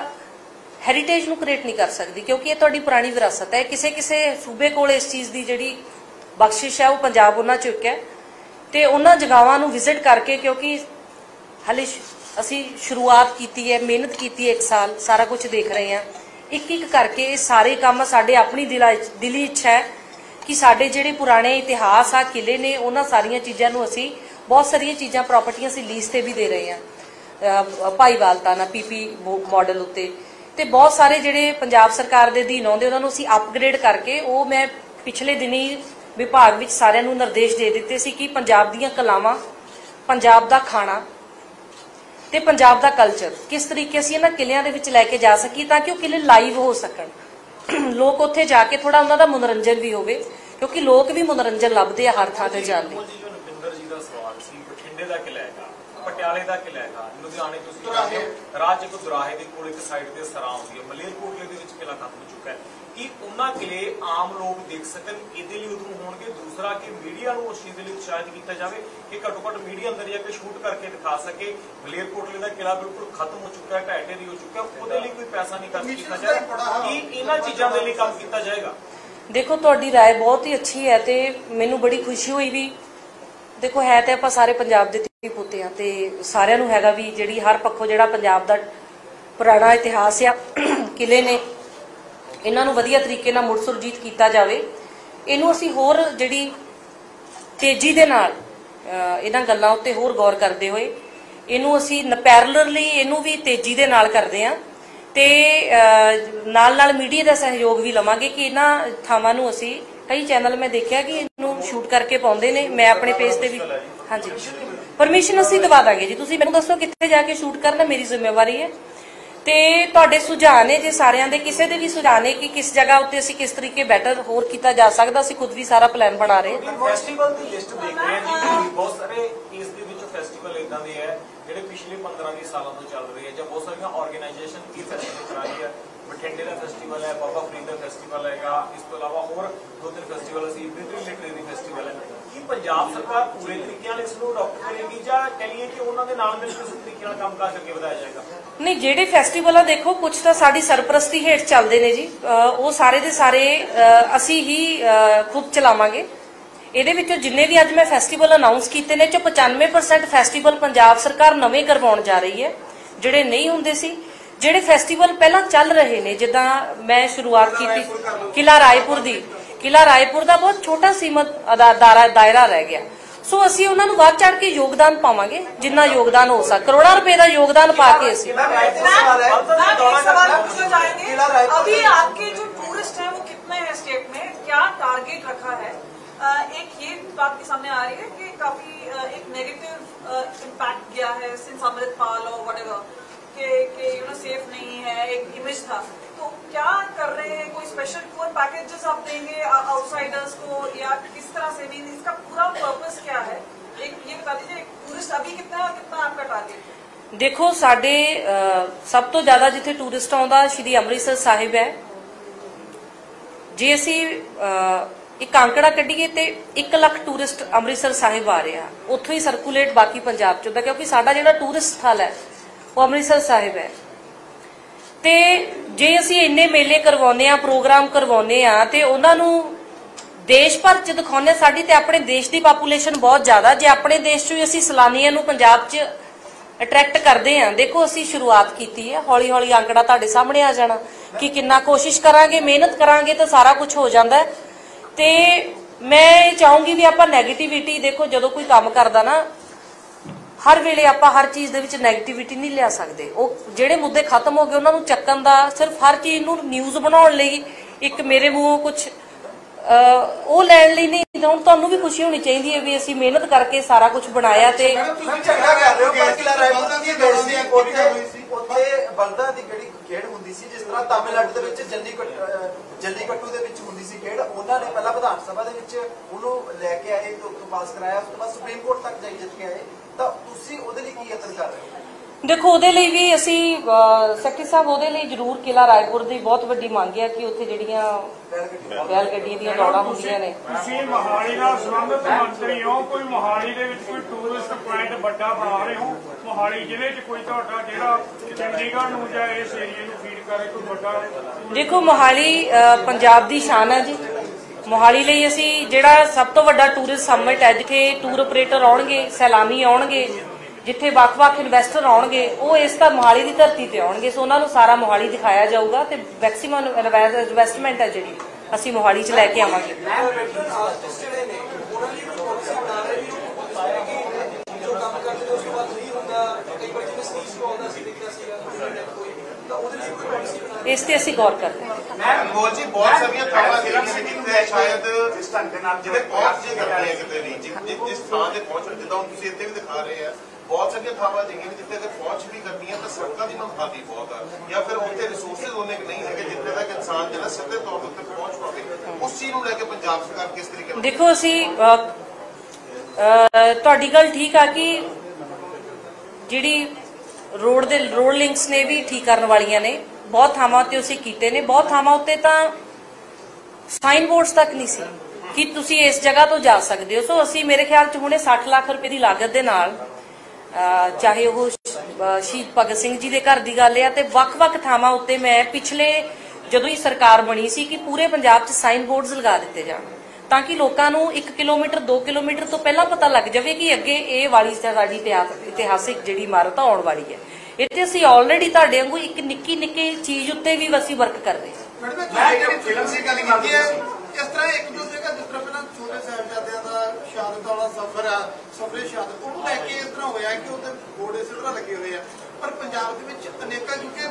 [SPEAKER 1] ਹੈਰੀਟੇਜ ਨੂੰ ਕ੍ਰੀਏਟ ਨਹੀਂ ਕਰ ਸਕਦੀ, ਕਿਉਂਕਿ ਇਹ ਤੁਹਾਡੀ ਪੁਰਾਣੀ ਵਿਰਾਸਤ ਹੈ। ਕਿਸੇ ਕਿਸੇ ਸੂਬੇ ਕੋਲ ਇਸ ਚੀਜ਼ ਦੀ ਜਿਹੜੀ ਬਖਸ਼ਿਸ਼ ਹੈ, ਉਹ ਪੰਜਾਬ ਉਹਨਾਂ ਚੋਂ ਇੱਕ ਹੈ। ਤੇ ਉਹਨਾਂ ਜਗਾਵਾਂ ਨੂੰ ਵਿਜ਼ਿਟ ਕਰਕੇ, ਕਿਉਂਕਿ ਹਲੇ ਅਸੀਂ ਸ਼ੁਰੂਆਤ ਕੀਤੀ ਹੈ, ਮਿਹਨਤ ਕੀਤੀ ਹੈ ਇੱਕ ਸਾਲ, ਸਾਰਾ ਕੁਝ ਦੇਖ ਰਹੇ ਹਾਂ। ਇੱਕ ਇੱਕ ਕਰਕੇ ਇਹ ਸਾਰੇ ਕੰਮ ਸਾਡੇ ਆਪਣੀ ਦਿਲਾ ਦਿਲੀ ਇੱਛਾ ਹੈ ਕਿ ਸਾਡੇ ਜਿਹੜੇ ਪੁਰਾਣੇ ਇਤਿਹਾਸ ਆ ਕਿਲੇ ਨੇ, ਉਹਨਾਂ ਸਾਰੀਆਂ ਚੀਜ਼ਾਂ ਨੂੰ ਅਸੀਂ, ਬਹੁਤ ਸਾਰੀਆਂ ਚੀਜ਼ਾਂ ਪ੍ਰਾਪਰਟੀਆਂ ਅਸੀਂ ਲੀਜ਼ ਤੇ ਵੀ ਦੇ ਰਹੇ ਹਾਂ। ਅਹ ਭਾਈਵਾਲਤਾ ਪੀਪੀ ਮਾਡਲ ਉੱਤੇ। ਤੇ ਬਹੁਤ ਸਾਰੇ ਜਿਹੜੇ ਪੰਜਾਬ ਸਰਕਾਰ ਦੇ ਅਧੀਨ ਆਉਂਦੇ, ਉਹਨਾਂ ਨੂੰ ਅਸੀਂ ਅਪਗ੍ਰੇਡ ਕਰਕੇ ਉਹ ਮੈਂ ਪਿਛਲੇ ਦਿਨੀ ਵਿਭਾਗ ਵਿੱਚ ਸਾਰਿਆਂ ਨੂੰ ਨਿਰਦੇਸ਼ ਦੇ ਦਿੱਤੇ ਸੀ ਕਿ ਪੰਜਾਬ ਦੀਆਂ ਕਲਾਵਾਂ, ਪੰਜਾਬ ਦਾ ਖਾਣਾ ਤੇ ਪੰਜਾਬ ਦਾ ਕਲਚਰ ਕਿਸ ਤਰੀਕੇ ਅਸੀਂ ਇਹਨਾਂ ਕਿਲਿਆਂ ਦੇ ਵਿੱਚ ਲੈ ਕੇ ਜਾ ਸਕੀਏ ਤਾਂ ਕਿ ਉਹ ਕਿਲੇ ਲਾਈਵ ਹੋ ਸਕਣ। ਲੋਕ ਉੱਥੇ ਜਾ ਕੇ ਥੋੜਾ ਉਹਨਾਂ ਦਾ ਮਨੋਰੰਜਨ ਵੀ ਹੋਵੇ, ਕਿਉਂਕਿ ਲੋਕ ਵੀ ਮਨੋਰੰਜਨ ਲੱਭਦੇ ਆ ਹਰ ਥਾਂ ਤੇ ਜਾਣ ਲਈ।
[SPEAKER 5] ਜੀ ਦਾ ਸਵਾਲ ਸੀ, ਬਠਿੰਡੇ ਦਾ ਕਿਲਾ ਪਟਿਆਲੇ ਦਾ ਕਿਲਾ ਹੈਗਾ ਲੁਧਿਆਣੇ ਤੁਸੀਂ
[SPEAKER 4] ਦੁਰਾਹੇ।
[SPEAKER 5] ਜਾਂਦੇ ਹੋ ਰਾਜ ਕੋ ਦੁਰਾਹੇ ਦੇ ਕੋਲ ਇੱਕ ਸਾਈਡ ਤੇ ਸਰਾਂ ਆਉਂਦੀ ਹੈ ਮਲੇਰਕੋਟਲੇ ਦੇ ਵਿੱਚ ਕਿਲਾ ਖਤਮ ਹੋ ਚੁੱਕਾ ਹੈ ਕਿ ਉਹਨਾਂ ਕਿਲੇ ਆਮ ਲੋਕ ਦੇਖ ਸਕਣ ਇਹਦੇ ਲਈ ਉਦੋਂ ਹੋਣਗੇ ਦੂਸਰਾ ਕਿ ਮੀਡੀਆ ਨੂੰ ਉਸ ਚੀਜ਼ ਦੇ ਲਈ ਉਤਸ਼ਾਹਿਤ ਕੀਤਾ ਜਾਵੇ ਕਿ ਘੱਟੋ ਘੱਟ ਮੀਡੀਆ ਅੰਦਰ ਜਾ ਕੇ ਸ਼ੂਟ ਕਰਕੇ ਦਿਖਾ ਸਕੇ ਮਲੇਰਕੋਟਲੇ ਦਾ ਕਿਲਾ ਬਿਲਕੁਲ ਖਤਮ ਹੋ ਚੁੱਕਾ ਹੈ ਢਹਿ ਢੇਰੀ ਹੋ ਚੁੱਕਾ ਹੈ ਉਹਦੇ ਲਈ ਕੋਈ ਪੈਸਾ ਨਹੀਂ ਖਰਚ ਕੀਤਾ
[SPEAKER 4] Commissioners ਦਾ ਹੀ ਬੜਾ
[SPEAKER 5] ਜਾਏਗਾ ਕਿ ਇਹਨਾਂ ਚੀਜ਼ਾਂ ਦੇ ਲਈ ਕੰਮ ਕੀਤਾ ਜਾਏਗਾ
[SPEAKER 1] ਦੇਖੋ ਤੁਹਾਡੀ رائے ਬਹੁਤ ਹੀ ਅੱਛੀ ਹੈ ਤੇ ਮੈਨੂੰ ਬੜੀ ਖੁਸ਼ੀ ਹੋਈ ਵੀ ਦੇਖੋ ਹੈ ਤੇ ਆਪਾਂ ਸਾਰੇ ਪੰਜਾਬ ਦੇ ਧੀ ਆ ਤੇ ਸਾਰਿਆਂ ਨੂੰ ਹੈਗਾ ਵੀ ਜਿਹੜੀ ਹਰ ਪੱਖੋਂ ਜਿਹੜਾ ਪੰਜਾਬ ਦਾ ਪੁਰਾਣਾ ਇਤਿਹਾਸ ਆ, ਕਿਲੇ ਨੇ, ਇਹਨਾਂ ਨੂੰ ਵਧੀਆ ਤਰੀਕੇ ਨਾਲ ਮੁੜ ਸੁਰਜੀਤ ਕੀਤਾ ਜਾਵੇ। ਇਹਨੂੰ ਅਸੀਂ ਹੋਰ ਜਿਹੜੀ ਤੇਜ਼ੀ ਦੇ ਨਾਲ ਇਹਨਾਂ ਗੱਲਾਂ ਉੱਤੇ ਹੋਰ ਗੌਰ ਕਰਦੇ ਹੋਏ, ਇਹਨੂੰ ਅਸੀਂ ਪੈਰਲਰਲੀ ਇਹਨੂੰ ਵੀ ਤੇਜ਼ੀ ਦੇ ਨਾਲ ਕਰਦੇ ਆ ਤੇ ਨਾਲ ਨਾਲ ਮੀਡੀਆ ਦਾ ਸਹਿਯੋਗ ਵੀ ਲਵਾਂਗੇ ਕਿ ਇਹਨਾਂ ਥਾਵਾਂ ਨੂੰ ਅਸੀਂ, ਕਈ ਚੈਨਲ ਮੈਂ ਦੇਖਿਆ ਕਿ ਇਹਨੂੰ ਸ਼ੂਟ ਕਰਕੇ ਪਾਉਂਦੇ ਨੇ, ਮੈਂ ਆਪਣੇ ਪੇਜ ਤੇ ਵੀ, ਹਾਂਜੀ। ਪਰਮਿਸ਼ਨ ਅਸੀਂ ਦਵਾ ਦਾਂਗੇ ਜੀ। ਤੁਸੀਂ ਮੈਨੂੰ ਦੱਸੋ ਕਿੱਥੇ ਜਾ ਕੇ ਸ਼ੂਟ ਕਰਨਾ ਮੇਰੀ ਜ਼ਿੰਮੇਵਾਰੀ ਹੈ। ਤੇ ਤੁਹਾਡੇ ਸੁਝਾਅ ਨੇ ਜੇ ਸਾਰਿਆਂ ਦੇ, ਕਿਸੇ ਦੇ ਵੀ ਸੁਝਾਅ ਨੇ ਕਿ ਕਿਸ ਜਗ੍ਹਾ ਉੱਤੇ ਅਸੀਂ ਕਿਸ ਤਰੀਕੇ ਬੈਟਰ ਹੋਰ ਕੀਤਾ ਜਾ ਸਕਦਾ, ਅਸੀਂ ਖੁਦ ਵੀ ਸਾਰਾ ਪਲਾਨ ਬਣਾ ਰਹੇ ਹਾਂ।
[SPEAKER 5] ਫੈਸਟੀਵਲ ਦੀ ਲਿਸਟ ਦੇਖ ਰਹੇ ਹਾਂ ਜੀ। ਕਿ ਬਹੁਤ ਸਾਰੇ ਇਸ ਦੇ ਵਿੱਚ ਫੈਸਟੀਵਲ ਇਦਾਂ ਦੇ ਹੈ, ਜਿਹੜੇ ਪਿਛਲੇ 15-20 ਸਾਲਾਂ ਤੋਂ ਚੱਲ ਰਹੇ ਹੈ ਜਾਂ ਬਹੁਤ ਸਾਰੀਆਂ ਆਰਗੇਨਾਈਜੇਸ਼ਨ ਕੀ ਫੈਸਟੀਵਲ ਕਰਾ ਰਹੀ ਹੈ। ਬਠਿੰਡੇ ਦਾ ਫੈਸਟੀਵਲ ਹੈ, ਬਾਬਾ ਫਰੀਦ ਦਾ ਫੈਸਟੀਵਲ ਹੈਗਾ। ਇਸ ਤੋਂ ਇਲਾਵਾ ਹੋਰ ਦੋ ਤਿੰਨ ਫੈਸਟੀਵਲ ਅਸੀਂ ਬਿਲਕੁਲ ਲਿਟਰੇਰੀ ਫੈਸਟੀਵਲ ਹੈ। ਕੀ ਪੰਜਾਬ ਸਰਕਾਰ ਪੂਰੇ ਤਰੀਕੇ ਨਾਲ ਇਸ ਨੂੰ ਅਡਾਪਟ ਕਰੇਗੀ ਜਾਂ ਕਹੀਏ ਕਿ ਉਹਨਾਂ ਦੇ ਨਾਲ ਮਿਲ ਕੇ ਉਸ ਤਰੀਕੇ ਨਾਲ ਕੰਮਕਾਜ ਅੱਗੇ ਵਧਾਇਆ ਜਾਏਗਾ?
[SPEAKER 1] ਨਹੀਂ ਜਿਹੜੇ ਫੈਸਟੀਵਲ ਆ ਦੇਖੋ ਕੁਝ ਤਾਂ ਸਾਡੀ ਸਰਪ੍ਰਸਤੀ ਹੇਠ ਚੱਲਦੇ ਨੇ ਜੀ। ਉਹ ਸਾਰੇ ਦੇ ਸਾਰੇ ਅਸੀਂ ਹੀ ਖੁਦ ਚਲਾਵਾਂਗੇ। ਇਹਦੇ ਵਿੱਚੋਂ ਜਿੰਨੇ ਵੀ ਅੱਜ ਮੈਂ ਫੈਸਟੀਵਲ ਅਨਾਉਂਸ ਕੀਤੇ ਨੇ ਚੋਂ 95% ਫੈਸਟੀਵਲ ਪੰਜਾਬ ਸਰਕਾਰ ਨਵੇਂ ਕਰਵਾਉਣ ਜਾ ਰਹੀ ਹੈ ਜਿਹੜੇ ਨਹੀਂ ਹੁੰਦੇ ਸੀ। ਜਿਹੜੇ ਫੈਸਟੀਵਲ ਪਹਿਲਾਂ ਚੱਲ ਰਹੇ ਨੇ ਜਿੱਦਾਂ ਮੈਂ ਸ਼ੁਰੂਆਤ ਕੀਤੀ ਕਿਲਾ ਰਾਏਪੁਰ ਦੀ। ਕਿਲਾ ਰਾਏਪੁਰ ਦਾ ਬਹੁਤ ਛੋਟਾ ਸੀਮਤ ਅਦਾ- ਦਾਇਰਾ ਦਾਇਰਾ ਰਹਿ ਗਿਆ ਸੋ ਅਸੀਂ ਉਹਨਾਂ ਨੂੰ ਵੱਧ ਚੜ ਕੇ ਯੋਗਦਾਨ ਪਾਵਾਂਗੇ ਜਿੰਨਾ ਯੋਗਦਾਨ ਹੋ ਸਕ ਕਰੋੜਾਂ ਰੁਪਏ ਦਾ ਯੋਗਦਾਨ ਪਾ ਕੇ ਅਸੀਂ
[SPEAKER 3] मैम एक सवाल पूछना चाहेंगे अभी आपके जो टूरिस्ट हैं वो कितने हैं स्टेट में क्या टारगेट रखा है अ, एक ये बात के सामने आ रही है कि काफी अ, एक नेगेटिव इम्पैक्ट गया है सिंस अमृतपाल और वटेवर कि कि यू नो सेफ नहीं है एक इमेज था तो क्या कर रहे हैं कोई स्पेशल टूर पैकेजेस आप देंगे आउटसाइडर्स को या किस तरह से नहीं इसका पूरा पर्पस क्या है एक ये बता दीजिए टूरिस्ट अभी कितना है और कितना आपका टारगेट है
[SPEAKER 1] ਦੇਖੋ ਸਾਡੇ ਅਹ, ਸਭ ਤੋਂ ਜ਼ਿਆਦਾ ਜਿੱਥੇ ਟੂਰਿਸਟ ਆਉਂਦਾ ਸ਼੍ਰੀ ਅੰਮ੍ਰਿਤਸਰ ਸਾਹਿਬ ਹੈ ਜੇ ਅਸੀਂ ਅਹ, ਇੱਕ ਅੰਕੜਾ ਕੱਢੀਏ ਤੇ 1 ਲੱਖ ਟੂਰਿਸਟ ਅੰਮ੍ਰਿਤਸਰ ਸਾਹਿਬ ਆ ਰਿਹਾ ਉੱਥੋਂ ਹੀ ਸਰਕੂਲੇਟ ਬਾਕੀ ਪੰਜਾਬ ਚ ਹੁੰਦਾ ਕਿਉਂਕਿ ਸਾਡਾ ਜਿਹੜਾ ਟੂਰਿਸਟ ਸਥਲ ਹੈ ਉਹ ਅੰਮ੍ਰਿਤਸਰ ਸਾਹਿਬ ਹੈ ਤੇ ਜੇ ਅਸੀਂ ਇੰਨੇ ਮੇਲੇ ਕਰਵਾਉਂਦੇ ਆ ਪ੍ਰੋਗਰਾਮ ਕਰਵਾਉਨੇ ਆ ਤੇ ਉਹਨਾਂ ਨੂੰ ਦੇਸ਼ ਭਰ ਚ ਦਿਖਾਉਂਦੇ ਹਾਂ। ਸਾਡੀ ਤੇ ਆਪਣੇ ਦੇਸ਼ ਦੀ ਪਾਪੂਲੇਸ਼ਨ ਬਹੁਤ ਜ਼ਿਆਦਾ ਜੇ ਆਪਣੇ ਦੇਸ਼ ਚੋਂ ਅਸੀਂ ਸੈਲਾਨੀਆਂ ਨੂੰ ਪੰਜਾਬ ਚ ਅਟਰੈਕਟ ਕਰਦੇ ਆ ਦੇਖੋ ਅਸੀਂ ਸ਼ੁਰੂਆਤ ਕੀਤੀ ਹੈ ਹੌਲੀ ਹੌਲੀ ਅੰਕੜਾ ਤੁਹਾਡੇ ਸਾਹਮਣੇ ਆ ਜਾਣਾ ਕਿ ਕਿੰਨਾ ਕੋਸ਼ਿਸ਼ ਕਰਾਂਗੇ, ਮਿਹਨਤ ਕਰਾਂਗੇ ਤਾਂ ਸਾਰਾ ਕੁਝ ਹੋ ਜਾਂਦਾ ਤੇ ਮੈਂ ਇਹ ਚਾਹੂੰਗੀ ਵੀ ਆਪਾਂ 네ਗੇਟਿਵਿਟੀ ਦੇਖੋ, ਜਦੋਂ ਕੋਈ ਕੰਮ ਕਰਦਾ ਨਾ ਹਰ ਵੇਲੇ ਆਪਾਂ ਹਰ ਚੀਜ਼ ਦੇ ਵਿੱਚ 네ਗੇਟਿਵਿਟੀ ਨਹੀਂ ਲਿਆ ਸਕਦੇ। ਉਹ ਜਿਹੜੇ ਮੁੱਦੇ ਖਤਮ ਹੋ ਗਏ ਉਹਨਾਂ ਨੂੰ ਚੱਕਣ ਦਾ ਸਿਰਫ ਹਰ ਚੀਜ਼ ਨੂੰ ਨਿਊਜ਼ ਬਣਾਉਣ ਲਈ ਇੱਕ ਮੇਰੇ ਮੂੰਹੋਂ ਕੁਝ ਉਹ ਲੈਣ ਲਈ ਨਹੀਂ। ਹੁਣ ਤੁਹਾਨੂੰ ਵੀ ਖੁਸ਼ੀ ਹੋਣੀ ਚਾਹੀਦੀ ਹੈ ਵੀ ਅਸੀਂ ਮਿਹਨਤ ਕਰਕੇ ਸਾਰਾ ਕੁਝ ਬਣਾਇਆ ਤੇ
[SPEAKER 6] ਝਗੜਾ ਕਰ ਰਹੇ ਹੋ ਕਿਲਾ ਰਾਏਪੁਰ ਦੀ ਗੇੜ ਸੀ? ਉੱਥੇ ਬਲਦਾਂ ਦੀ ਜਿਹੜੀ ਖੇਡ ਹੁੰਦੀ ਸੀ ਜਿਸ ਤਰ੍ਹਾਂ ਤਾਮਿਲਨਾਡੂ ਦੇ ਵਿੱਚ ਜੱਲੀਕੱਟੂ ਅਹ ਜੱਲੀਕੱਟੂ ਦੇ ਵਿੱਚ ਹੁੰਦੀ ਸੀ ਖੇਡ ਉਹਨਾਂ ਨੇ ਪਹਿਲਾਂ ਵਿਧਾਨ ਸਭਾ ਦੇ ਵਿੱਚ ਉਹਨੂੰ ਲੈ ਕੇ ਆਏ ਤੇ ਉੱਥੋਂ ਪਾਸ ਕਰਾਇਆ ਉਸ ਤੋਂ ਬਾਅਦ ਸੁਪਰੀਮ ਕੋਰਟ ਤੱਕ ਜਾਈ ਜਿੱਤ ਕੇ ਆਏ। ਤਾਂ ਤੁਸੀਂ ਉਹਦੇ ਲਈ ਕੀ ਯਤਨ ਕਰ ਰਹੇ ਹੋ?
[SPEAKER 1] ਦੇਖੋ ਉਹਦੇ ਲਈ ਵੀ ਅਸੀਂ ਸੈਕਟਰੀ ਸਾਹਿਬ ਉਹਦੇ ਲਈ ਜ਼ਰੂਰ ਕਿਲਾ ਰਾਏਪੁਰ ਦੀ ਬਹੁਤ ਵੱਡੀ ਮੰਗ ਹੈ ਕਿ ਉੱਥੇ ਜਿਹੜੀਆਂ ਬੈਲ ਗੱਡੀਆਂ ਦੀਆਂ ਦੌੜਾਂ ਹੁੰਦੀਆਂ ਨੇ।
[SPEAKER 7] ਤੁਸੀਂ ਮੋਹਾਲੀ ਨਾਲ ਸੰਬੰਧਿਤ ਮੰਤਰੀ ਹੋ ਕੋਈ ਮੋਹਾਲੀ ਦੇ ਵਿੱਚ ਕੋਈ ਟੂਰਿਸਟ ਪੁਆਇੰਟ ਵੱਡਾ ਬਣਾ ਰਹੇ ਹੋ? ਮੋਹਾਲੀ ਜ਼ਿਲ੍ਹੇ 'ਚ ਕੋਈ ਤੁਹਾਡਾ ਜਿਹੜਾ ਚੰਡੀਗੜ੍ਹ ਨੂੰ ਜਾਂ ਇਸ ਏਰੀਏ ਨੂੰ ਫੀਡ ਕਰੇ ਕੋਈ ਵੱਡਾ
[SPEAKER 1] ਦੇਖੋ ਮੋਹਾਲੀ ਪੰਜਾਬ ਦੀ ਸ਼ਾਨ ਹੈ ਜੀ। ਮੋਹਾਲੀ ਲਈ ਅਸੀਂ ਜਿਹੜਾ ਸਭ ਤੋਂ ਵੱਡਾ ਟੂਰਿਸਟ ਸਮਿਟ ਹੈ, ਜਿੱਥੇ ਟੂਰ ਆਪਰੇਟਰ ਆਉਣਗੇ, ਸੈਲਾਨੀ ਆਉਣਗੇ, ਜਿੱਥੇ ਵੱਖ-ਵੱਖ ਇਨਵੈਸਟਰ ਆਉਣਗੇ, ਉਹ ਇਸ ਤਾਂ ਮੋਹਾਲੀ ਦੀ ਧਰਤੀ ਤੇ ਆਉਣਗੇ। ਸੋ ਉਹਨਾਂ ਨੂੰ ਸਾਰਾ ਮੋਹਾਲੀ ਦਿਖਾਇਆ ਜਾਊਗਾ ਤੇ ਮੈਕਸਿਮਮ ਇਨਵੈਸਟਮੈਂਟ ਹੈ ਜਿਹੜੀ, ਅਸੀਂ ਮੋਹਾਲੀ 'ਚ ਲੈ ਕੇ ਆਵਾਂਗੇ।
[SPEAKER 6] ਜੋ ਕੰਮ ਕਰਦੇ ਉਸ ਤੋਂ ਬਾਅਦ ਨਹੀਂ ਹੁੰਦਾ, ਕਈ ਵਾਰ ਜਿਵੇਂ ਸਪੀਚ ਤੋਂ ਆਉਂਦਾ ਸੀ ਦੇਖਿਆ ਸੀਗਾ ਕੋਈ ਤਾਂ ਉਹਦੇ ਲਈ ਕੋਈ ਪਾਲਿਸੀ ਬਣਾ
[SPEAKER 1] ਇਸ ਤੇ ਅਸੀਂ ਗੌਰ ਕਰਦੇ ਹਾਂ।
[SPEAKER 8] ਅਨਮੋਲ ਜੀ ਬਹੁਤ ਸਾਰੀਆਂ ਥਾਵਾਂ ਜਿਹੜੀਆਂ ਨੇ ਜਿੱਥੇ ਸ਼ਾਇਦ। ਜਿਸ ਢੰਗ ਦੇ ਨਾਲ ਜਿਹਦੇ ਪਹੁੰਚ ਜੇ ਕਰਦੇ ਆ ਕਿਤੇ ਨਹੀਂ ਜਿ- ਜਿ- ਜਿਸ ਥਾਂ ਤੇ ਪਹੁੰਚ ਜਿੱਦਾਂ ਹੁਣ ਤੁਸੀਂ ਇੱਥੇ ਵੀ ਦਿਖਾ ਰਹੇ ਆ ਬਹੁਤ ਸਾਰੀਆਂ ਥਾਵਾਂ ਜਿਹੜੀਆਂ ਨੇ ਜਿੱਥੇ ਅਗਰ ਪਹੁੰਚ ਵੀ ਕਰਨੀ ਹੈ ਤਾਂ ਸੜਕਾਂ ਦੀ ਮਨਖਾਦੀ ਬਹੁਤ ਆ। ਜਾਂ ਫਿਰ ਉੱਥੇ ਰਿਸੋਰਸਸ ਉਹਨੇ ਕਿ ਨਹੀਂ ਹੈਗੇ ਜਿੱਥੇ ਤੱਕ ਇਨਸਾਨ ਜਿਹੜਾ ਸਿੱਧੇ ਤੌਰ ਤੇ ਉੱਤੇ ਪਹੁੰਚ ਪਾਵੇ ਉਸ ਚੀਜ਼ ਨੂੰ ਲੈ ਕੇ ਪੰਜਾਬ ਸਰਕਾਰ ਕਿਸ ਤਰੀਕੇ ਨਾਲ
[SPEAKER 1] ਦੇਖੋ ਅਸੀਂ ਤੁਹਾਡੀ ਗੱਲ ਠੀਕ ਆ ਕਿ ਜਿਹੜੀ ਰੋਡ ਦੇ ਰੋਡ ਲਿੰਕਸ ਨੇ ਵੀ ਠੀਕ ਕਰਨ ਵਾਲੀਆਂ ਨੇ। ਬਹੁਤ ਥਾਵਾਂ ਤੇ ਅਸੀਂ ਕੀਤੇ ਨੇ, ਬਹੁਤ ਥਾਵਾਂ ਉੱਤੇ ਤਾਂ ਸਾਈਨ ਬੋਰਡਸ ਤੱਕ ਨਹੀਂ ਸੀ ਕਿ ਤੁਸੀਂ ਇਸ ਜਗ੍ਹਾ ਤੋਂ ਜਾ ਸਕਦੇ ਹੋ। ਸੋ ਅਸੀਂ ਮੇਰੇ ਖਿਆਲ ਚ ਹੁਣੇ 60 ਲੱਖ ਰੁਪਏ ਦੀ ਲਾਗਤ ਦੇ ਨਾਲ ਚਾਹੇ ਉਹ ਸ਼ਹੀਦ ਭਗਤ ਸਿੰਘ ਜੀ ਦੇ ਘਰ ਦੀ ਗੱਲ ਹੈ ਤੇ ਵੱਖ-ਵੱਖ ਥਾਵਾਂ ਉੱਤੇ ਮੈਂ ਪਿਛਲੇ ਜਦੋਂ ਹੀ ਸਰਕਾਰ ਬਣੀ ਸੀ ਕਿ ਪੂਰੇ ਪੰਜਾਬ 'ਚ ਸਾਈਨ ਬੋਰਡਸ ਲਗਾ ਦਿੱਤੇ ਜਾਣ, ਤਾਂ ਕਿ ਲੋਕਾਂ ਨੂੰ 1 ਕਿਲੋਮੀਟਰ 2 ਕਿਲੋਮੀਟਰ ਤੋਂ ਪਹਿਲਾਂ ਪਤਾ ਲੱਗ ਜਾਵੇ ਕਿ ਅੱਗੇ ਇਹ ਵਾਲੀ ਸਾਡੀ ਇਤਿਹਾਸਿਕ ਜਿਹੜੀ ਇਮਾਰਤ ਆਉਣ ਵਾਲੀ ਹੈ। ਇੱਥੇ ਅਸੀਂ ਆਲਰੇਡੀ ਤੁਹਾਡੇ ਵਾਂਗੂ ਇੱਕ ਨਿੱਕੀ ਨਿੱਕੀ ਚੀਜ਼ ਉੱਤੇ ਵੀ ਅਸੀਂ ਵਰਕ ਕਰ ਰਹੇ ਹਾਂ।
[SPEAKER 4] ਮੈਂ ਜਿਹੜੀ ਫਿਲਮ ਦੀ ਗੱਲ ਕੀਤੀ ਹੈ, ਇਸ ਤਰ੍ਹਾਂ ਇੱਕ ਦੋ ਜਗ੍ਹਾ ਜਿਸ ਤਰ੍ਹਾਂ ਪਹਿਲਾਂ ਛੋਟੇ ਸਾਹਿਬਜ਼ਾਦਿਆਂ ਦਾ ਸ਼ਹਾਦਤ ਵਾਲਾ ਸਫ਼ਰ ਆ, ਸਫਰੇ ਸ਼ਹਾਦਤ, ਉਹਨੂੰ ਲੈ ਕੇ ਇਸ ਤਰ੍ਹਾਂ ਹੋਇਆ ਕਿ ਉਹਦੇ ਬੋਰਡ ਇਸੇ ਤਰ੍ਹਾਂ ਲੱਗੇ ਹੋਏ ਆ। ਪਰ ਪੰਜਾਬ ਦੇ ਵਿੱਚ ਅਨੇਕਾਂ, ਕਿਉਂਕਿ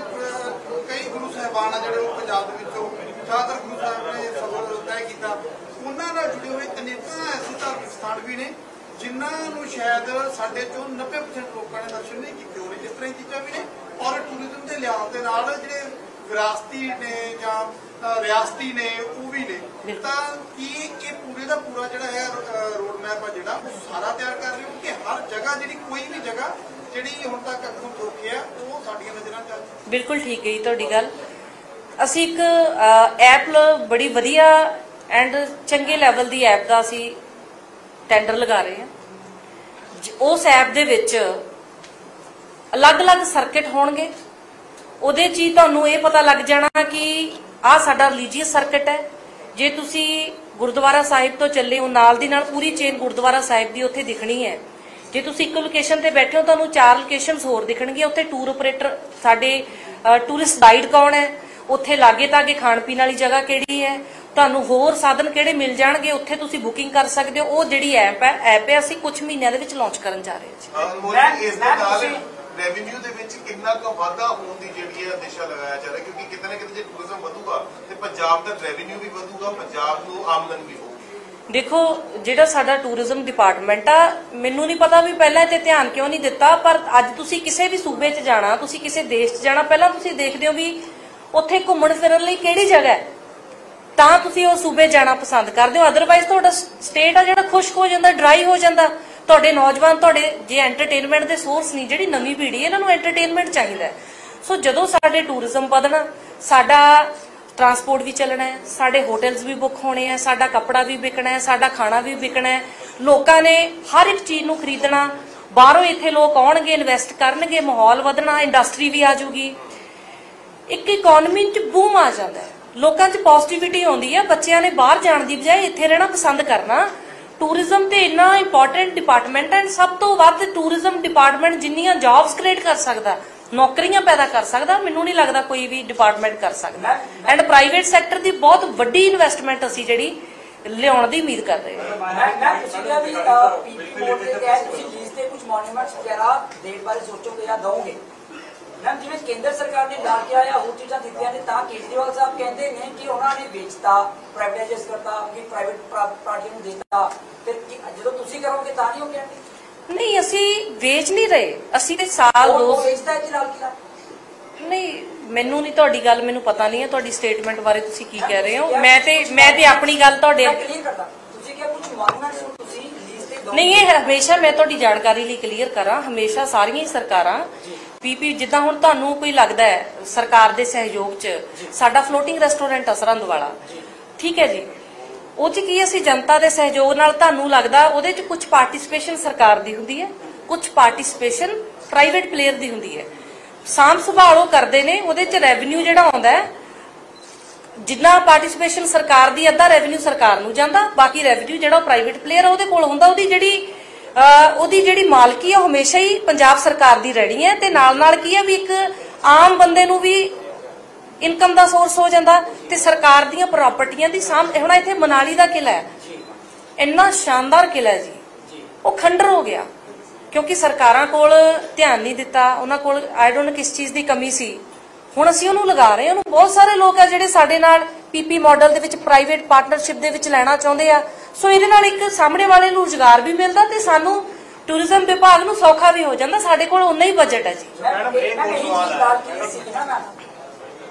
[SPEAKER 4] ਕਈ ਗੁਰੂ ਸਾਹਿਬਾਨ ਆ ਜਿਹੜੇ ਉਹ ਪੰਜਾਬ ਦੇ ਵਿੱਚੋਂ ਜ਼ਿਆਦਾਤਰ ਗੁਰੂ ਸਾਹਿਬ ਨੇ ਸਫ਼ਰ ਤੈਅ ਕੀਤਾ। ਉਹਨਾਂ ਨਾਲ ਜੁੜੇ ਹੋਏ ਅਨੇਕਾਂ ਐਸੇ ਧਾਰਮਿਕ ਸਥਾਨ ਵੀ ਨੇ ਜਿਨ੍ਹਾਂ ਨੂੰ ਸ਼ਾਇਦ ਸਾਡੇ ਚੋਂ 90% ਲੋਕਾਂ ਨੇ ਦਰਸ਼ਨ ਨਹੀਂ ਕੀਤੇ ਹੋਣੇ, ਜਿਸ ਤਰ੍ਹਾਂ ਚੀਜ਼ਾਂ ਵੀ ਨੇ। ਔਰ ਟੂਰਿਜ਼ਮ ਦੇ ਲਿਆਉਣ ਦੇ ਨਾਲ ਜਿਹੜੇ ਵਿਰਾਸਤੀ ਨੇ ਜਾਂ ਰਿਆਸਤੀ ਨੇ, ਉਹ ਵੀ ਨੇ। ਤਾਂ ਕੀ ਇਹ ਪੂਰੇ ਦਾ ਪੂਰਾ ਜਿਹੜਾ ਹੈ ਰੋਡ ਮੈਪ ਆ ਜਿਹੜਾ, ਉਹ ਸਾਰਾ ਤਿਆਰ ਕਰ ਰਹੇ ਹੋ ਕਿ ਹਰ ਜਗ੍ਹਾ ਜਿਹੜੀ ਕੋਈ ਵੀ ਜਗ੍ਹਾ ਜਿਹੜੀ ਹੁਣ ਤੱਕ ਅੱਖੋਂ ਧੋਖੀ ਹੈ ਉਹ ਸਾਡੀਆਂ ਨਜ਼ਰਾਂ 'ਚ ਆ
[SPEAKER 1] ਬਿਲਕੁਲ ਠੀਕ ਹੈ ਜੀ ਤੁਹਾਡੀ ਗੱਲ। ਅਸੀਂ ਇੱਕ ਐਪ ਬੜੀ ਵਧੀਆ ਐਂਡ ਚੰਗੇ ਲੈਵਲ ਦੀ ਐਪ ਦਾ ਅਸੀਂ ਟੈਂਡਰ ਲਗਾ ਰਹੇ ਹਾਂ। ਉਸ ਐਪ ਦੇ ਵਿੱਚ ਅਲੱਗ-ਅਲੱਗ ਸਰਕਟ ਹੋਣਗੇ। ਉਹਦੇ 'ਚ ਹੀ ਤੁਹਾਨੂੰ ਇਹ ਪਤਾ ਲੱਗ ਜਾਣਾ ਕਿ ਆਹ ਸਾਡਾ ਰਿਲੀਜੀਅਸ ਸਰਕਟ ਹੈ। ਜੇ ਤੁਸੀਂ ਗੁਰਦੁਆਰਾ ਸਾਹਿਬ ਤੋਂ ਚੱਲੇ ਹੋ, ਨਾਲ ਦੀ ਨਾਲ ਪੂਰੀ ਚੇਨ ਗੁਰਦੁਆਰਾ ਸਾਹਿਬ ਦੀ ਉੱਥੇ ਦਿਖਣੀ ਹੈ। ਜੇ ਤੁਸੀਂ ਇੱਕ ਲੋਕੇਸ਼ਨ ਤੇ ਬੈਠੇ ਹੋ, ਤੁਹਾਨੂੰ ਚਾਰ ਲੋਕੇਸ਼ਨਸ ਹੋਰ ਦਿਖਣਗੀਆਂ। ਉੱਥੇ ਟੂਰ ਆਪਰੇਟਰ ਸਾਡੇ ਟੂਰਿਸਟ ਗਾਈਡ ਕੌਣ ਹੈ? ਉੱਥੇ ਲਾਗੇ ਤਾਗੇ ਖਾਣ ਪੀਣ ਵਾਲੀ ਜਗ੍ਹਾ ਕਿਹੜੀ ਹੈ? ਤੁਹਾਨੂੰ ਹੋਰ ਸਾਧਨ ਕਿਹੜੇ ਮਿਲ ਜਾਣਗੇ? ਉੱਥੇ ਤੁਸੀਂ ਬੁਕਿੰਗ ਕਰ ਸਕਦੇ ਹੋ। ਉਹ ਜਿਹੜੀ ਐਪ ਹੈ ਐਪ ਹੈ ਅਸੀਂ ਕੁਝ ਮਹੀਨਿਆਂ ਦੇ ਵਿੱਚ ਲਾਂਚ ਕਰਨ ਜਾ ਰਹੇ ਹਾਂ ਜੀ।
[SPEAKER 8] ਅਹ ਮੋਦੀ ਇਸ ਦੇ ਨਾਲ ਰੈਵਨਿਊ ਦੇ ਵਿੱਚ ਕਿੰਨਾ ਕੁ ਵਾਧਾ ਹੋਣ ਦੀ ਜਿਹੜੀ ਹੈ ਦਿਸ਼ਾ ਲਗਾਇਆ ਜਾ ਰਿਹਾ ਕਿਉਂਕਿ ਕਿਤੇ ਨਾ ਕਿਤੇ ਜੇ ਟੂਰਿਜ਼ਮ ਵਧੂਗਾ ਤੇ ਪੰਜਾਬ ਦਾ ਰੈਵਨਿਊ ਵੀ ਵਧੂਗਾ ਪੰਜਾਬ ਨੂੰ ਆਮਦਨ ਵੀ ਹੋਊਗੀ।
[SPEAKER 1] ਦੇਖੋ ਜਿਹੜਾ ਸਾਡਾ ਟੂਰਿਜ਼ਮ ਡਿਪਾਰਟਮੈਂਟ ਆ ਮੈਨੂੰ ਨਹੀਂ ਪਤਾ ਵੀ ਪਹਿਲਾਂ ਤੇ ਧਿਆਨ ਕਿਉਂ ਨਹੀਂ ਦਿੱਤਾ ਪਰ ਅੱਜ ਤੁਸੀਂ ਕਿਸੇ ਵੀ ਸੂਬੇ 'ਚ ਜਾਣਾ ਤੁਸੀਂ ਕਿਸੇ ਦੇਸ਼ 'ਚ ਜਾਣਾ ਪਹਿਲਾਂ ਤੁਸੀਂ ਦੇਖਦੇ ਹੋ ਵੀ ਉੱਥੇ ਘੁੰਮਣ ਫਿਰਨ ਲਈ ਕਿਹੜੀ ਜਗ੍ਹਾ ਹੈ? ਤਾਂ ਤੁਸੀਂ ਉਹ ਸੂਬੇ ਜਾਣਾ ਪਸੰਦ ਕਰਦੇ ਹੋ। ਅਦਰਵਾਈਜ਼ ਤੁਹਾਡਾ ਸਟੇਟ ਆ ਜਿਹੜਾ ਖੁਸ਼ਕ ਹੋ ਜਾਂਦਾ ਡਰਾਈ ਹੋ ਜਾਂਦਾ। ਤੁਹਾਡੇ ਨੌਜਵਾਨ, ਤੁਹਾਡੇ ਜੇ ਐਂਟਰਟੇਨਮੈਂਟ ਦੇ ਸੋਰਸ ਨਹੀਂ, ਜਿਹੜੀ ਨਵੀਂ ਪੀੜ੍ਹੀ ਇਹਨਾਂ ਨੂੰ ਐਂਟਰਟੇਨਮੈਂਟ ਚਾਹੀਦਾ ਸੋ ਜਦੋਂ ਸਾਡੇ ਟੂਰਿਜ਼ਮ ਵਧਣਾ, ਸਾਡਾ ਟਰਾਂਸਪੋਰਟ ਵੀ ਚੱਲਣਾ ਹੈ, ਸਾਡੇ ਹੋਟਲਸ ਵੀ ਬੁੱਕ ਹੋਣੇ ਆ ਸਾਡਾ ਕੱਪੜਾ ਵੀ ਵਿਕਣਾ ਹੈ, ਸਾਡਾ ਖਾਣਾ ਵੀ ਵਿਕਣਾ ਹੈ, ਲੋਕਾਂ ਨੇ ਹਰ ਇੱਕ ਚੀਜ਼ ਨੂੰ ਖਰੀਦਣਾ, ਬਾਹਰੋਂ ਇੱਥੇ ਲੋਕ ਆਉਣਗੇ ਇਨਵੈਸਟ ਕਰਨਗੇ, ਮਾਹੌਲ ਵਧਣਾ ਇੰਡਸਟਰੀ ਵੀ ਆ ਜਾਊਗੀ ਇੱਕ ਇਕਨੋਮੀ 'ਚ ਬੂਮ ਆ ਜਾਂਦਾ ਹੈ। ਲੋਕਾਂ 'ਚ ਪੋਜ਼ਿਟਿਵਿਟੀ ਆਉਂਦੀ ਹੈ ਬੱਚਿਆਂ ਨੇ ਬਾਹਰ ਜਾਣ ਦੀ ਬਜਾਏ ਇੱਥੇ ਰਹਿਣਾ ਪਸੰਦ ਕਰਨਾ। ਟੂਰਿਜ਼ਮ ਤੇ ਇੰਨਾ ਇੰਪੋਰਟੈਂਟ ਡਿਪਾਰਟਮੈਂਟ ਹੈ ਸਭ ਤੋਂ ਵੱਧ ਟੂਰਿਜ਼ਮ ਡਿਪਾਰਟਮੈਂਟ ਜਿੰਨੀਆਂ ਜੌਬਸ ਕ੍ਰੀਏਟ ਕਰ ਸਕਦਾ, ਨੌਕਰੀਆਂ ਪੈਦਾ ਕਰ ਸਕਦਾ, ਮੈਨੂੰ ਨਹੀਂ ਲੱਗਦਾ ਕੋਈ ਵੀ ਡਿਪਾਰਟਮੈਂਟ ਕਰ ਸਕਦਾ। ਐਂਡ ਪ੍ਰਾਈਵੇਟ ਸੈਕਟਰ ਦੀ ਬਹੁਤ ਵੱਡੀ ਇਨਵੈਸਟਮੈਂਟ ਅਸੀਂ ਜਿਹੜੀ ਲਿਆਉਣ ਦੀ ਉਮੀਦ ਕਰ ਰਹੇ ਹਾਂ।
[SPEAKER 9] ਮੈਂ ਤੁਸੀਂ ਵੀ ਪੀਪੀ ਮੋਡ ਤੇ ਕਿਹਾ ਤੁਸੀਂ ਲੀਜ਼ ਤੇ ਕੁਝ ਮੋਨੂਮੈਂਟਸ ਵਗੈਰਾ ਦੇਣ ਬਾਰੇ ਸੋਚੋਗੇ ਜਾਂ ਦਓਗੇ ਮੈਮ ਜਿਵੇਂ ਕੇਂਦਰ ਸਰਕਾਰ ਨੇ ਲਾ ਕੇ ਆਇਆ ਹੋਰ ਚੀਜ਼ਾਂ ਦਿੱਤੀਆਂ ਨੇ ਤਾਂ ਕੇਜਰੀਵਾਲ ਸਾਹਿਬ ਕਹਿੰਦੇ ਨੇ ਕਿ ਉਹਨਾਂ ਨੇ ਵੇਚਤਾ ਪ੍ਰਾਈਵੇਟਾਈਜ਼ ਕਰਤਾ ਕਿ ਪ੍ਰਾਈਵੇਟ ਪਾਰਟੀ ਨੂੰ ਦਿੱਤਾ। ਫਿਰ ਜਦੋਂ ਤੁਸੀਂ ਕਰੋਗੇ ਤਾਂ ਨਹੀਂ ਹੋ ਗਿਆ
[SPEAKER 1] ਨਹੀਂ ਅਸੀਂ ਵੇਚ ਨਹੀਂ ਰਹੇ। ਅਸੀਂ ਤੇ ਸਾਲ ਦੋ
[SPEAKER 9] ਵੇਚਦਾ ਕਿ ਲਾਲ ਕਿਲਾ
[SPEAKER 1] ਨਹੀਂ ਮੈਨੂੰ ਨਹੀਂ ਤੁਹਾਡੀ ਗੱਲ ਮੈਨੂੰ ਪਤਾ ਨਹੀਂ ਹੈ ਤੁਹਾਡੀ ਸਟੇਟਮੈਂਟ ਬਾਰੇ ਤੁਸੀਂ ਕੀ ਕਹਿ ਰਹੇ ਹੋ। ਮੈਂ ਤੇ ਮੈਂ ਤੇ ਆਪਣੀ ਗੱਲ ਤੁਹਾਡੇ
[SPEAKER 9] ਕਲੀਅਰ ਕਰਦਾ। ਤੁਸੀਂ ਕਿਹਾ ਕੁਝ ਨੂੰ ਤੁਸੀਂ
[SPEAKER 1] ਨਹੀਂ ਇਹ ਹਮੇਸ਼ਾ ਮੈਂ ਤੁਹਾਡੀ ਜਾਣਕਾਰੀ ਲਈ ਕਲੀਅਰ ਕਰਾਂ। ਹਮੇਸ਼ਾ ਸਾਰੀਆਂ ਸਰਕਾਰਾਂ ਪੀਪੀ ਜਿੱਦਾਂ ਹੁਣ ਤੁਹਾਨੂੰ ਕੋਈ ਲੱਗਦਾ ਹੈ ਸਰਕਾਰ ਦੇ ਸਹਿਯੋਗ 'ਚ ਸਾਡਾ ਫਲੋਟਿੰਗ ਰੈਸਟੋਰੈਂਟ ਆ ਸਰਹੰਦ ਵਾਲਾ ਠੀਕ ਹੈ ਜੀ। ਉਹ 'ਚ ਕੀ ਅਸੀਂ ਜਨਤਾ ਦੇ ਸਹਿਯੋਗ ਨਾਲ ਤੁਹਾਨੂੰ ਲੱਗਦਾ ਉਹਦੇ 'ਚ ਕੁਝ ਪਾਰਟਿਸਿਪੇਸ਼ਨ ਸਰਕਾਰ ਦੀ ਹੁੰਦੀ ਹੈ? ਕੁਝ ਪਾਰਟਿਸਿਪੇਸ਼ਨ ਪ੍ਰਾਈਵੇਟ ਪਲੇਅਰ ਦੀ ਹੁੰਦੀ ਹੈ? ਸਾਂਭ ਸੰਭਾਲ ਕਰਦੇ ਨੇ ਉਹਦੇ 'ਚ ਰੈਵਨਿਊ ਜਿਹੜਾ ਆਉਂਦਾ ਹੈ ਜਿੰਨਾ ਪਾਰਟਿਸਿਪੇਸ਼ਨ ਸਰਕਾਰ ਦੀ ਅੱਧਾ ਰੈਵਨਿਊ ਸਰਕਾਰ ਨੂੰ ਜਾਂਦਾ ਬਾਕੀ ਰੈਵਨਿਊ ਜਿਹੜਾ ਪ੍ਰਾਈਵੇਟ ਪਲੇਅਰ ਉਹਦੇ ਕੋਲ ਹੁੰਦਾ ਉਹਦੀ ਜਿਹੜੀ ਉਹਦੀ ਜਿਹੜੀ ਮਾਲਕੀ ਆ ਉਹ ਹਮੇਸ਼ਾ ਹੀ ਪੰਜਾਬ ਸਰਕਾਰ ਦੀ ਰਹਿਣੀ ਹੈ ਤੇ ਨਾਲ ਨਾਲ ਕੀ ਹੈ ਵੀ ਇੱਕ ਆਮ ਬੰਦੇ ਨੂੰ ਵੀ ਇਨਕਮ ਦਾ ਸੋਰਸ ਹੋ ਜਾਂਦਾ ਤੇ ਸਰਕਾਰ ਦੀਆਂ ਪ੍ਰਾਪਰਟੀਆਂ ਦੀ ਸਾਂਭ ਹੁਣ ਇੱਥੇ ਮਨਾਲੀ ਦਾ ਕਿਲਾ ਹੈ। ਇੰਨਾ ਸ਼ਾਨਦਾਰ ਕਿਲਾ ਹੈ ਜੀ। ਉਹ ਖੰਡਰ ਹੋ ਗਿਆ। ਕਿਉਂਕਿ ਸਰਕਾਰਾਂ ਕੋਲ ਧਿਆਨ ਨਹੀਂ ਦਿੱਤਾ ਉਹਨਾਂ ਕੋਲ ਆਈ ਡੋਨਟ ਕਿਸ ਚੀਜ਼ ਦੀ ਕਮੀ ਸੀ। ਹੁਣ ਅਸੀਂ ਉਹਨੂੰ ਲਗਾ ਰਹੇ ਹਾਂ। ਉਹਨੂੰ ਬਹੁਤ ਸਾਰੇ ਲੋਕ ਆ ਜਿਹੜੇ ਸਾਡੇ ਨਾਲ ਪੀਪੀ ਮਾਡਲ ਦੇ ਵਿੱਚ ਪ੍ਰਾਈਵੇਟ ਪਾਰਟਨਰਸ਼ਿਪ ਦੇ ਵਿੱਚ ਲੈਣਾ ਚਾਹੁੰਦੇ ਆ। ਸੋ ਇਹਦੇ ਨਾਲ ਇੱਕ ਸਾਹਮਣੇ ਵਾਲੇ ਨੂੰ ਰੁਜ਼ਗਾਰ ਵੀ ਮਿਲਦਾ ਤੇ ਸਾਨੂੰ ਟੂਰਿਜ਼ਮ ਵਿਭਾਗ ਨੂੰ ਸੌਖਾ ਵੀ ਹੋ ਜਾਂਦਾ। ਸਾਡੇ ਕੋਲ ਉਨਾ ਹੀ ਬਜਟ ਹੈ ਜੀ।
[SPEAKER 5] ਮੈਡਮ, ਇਹ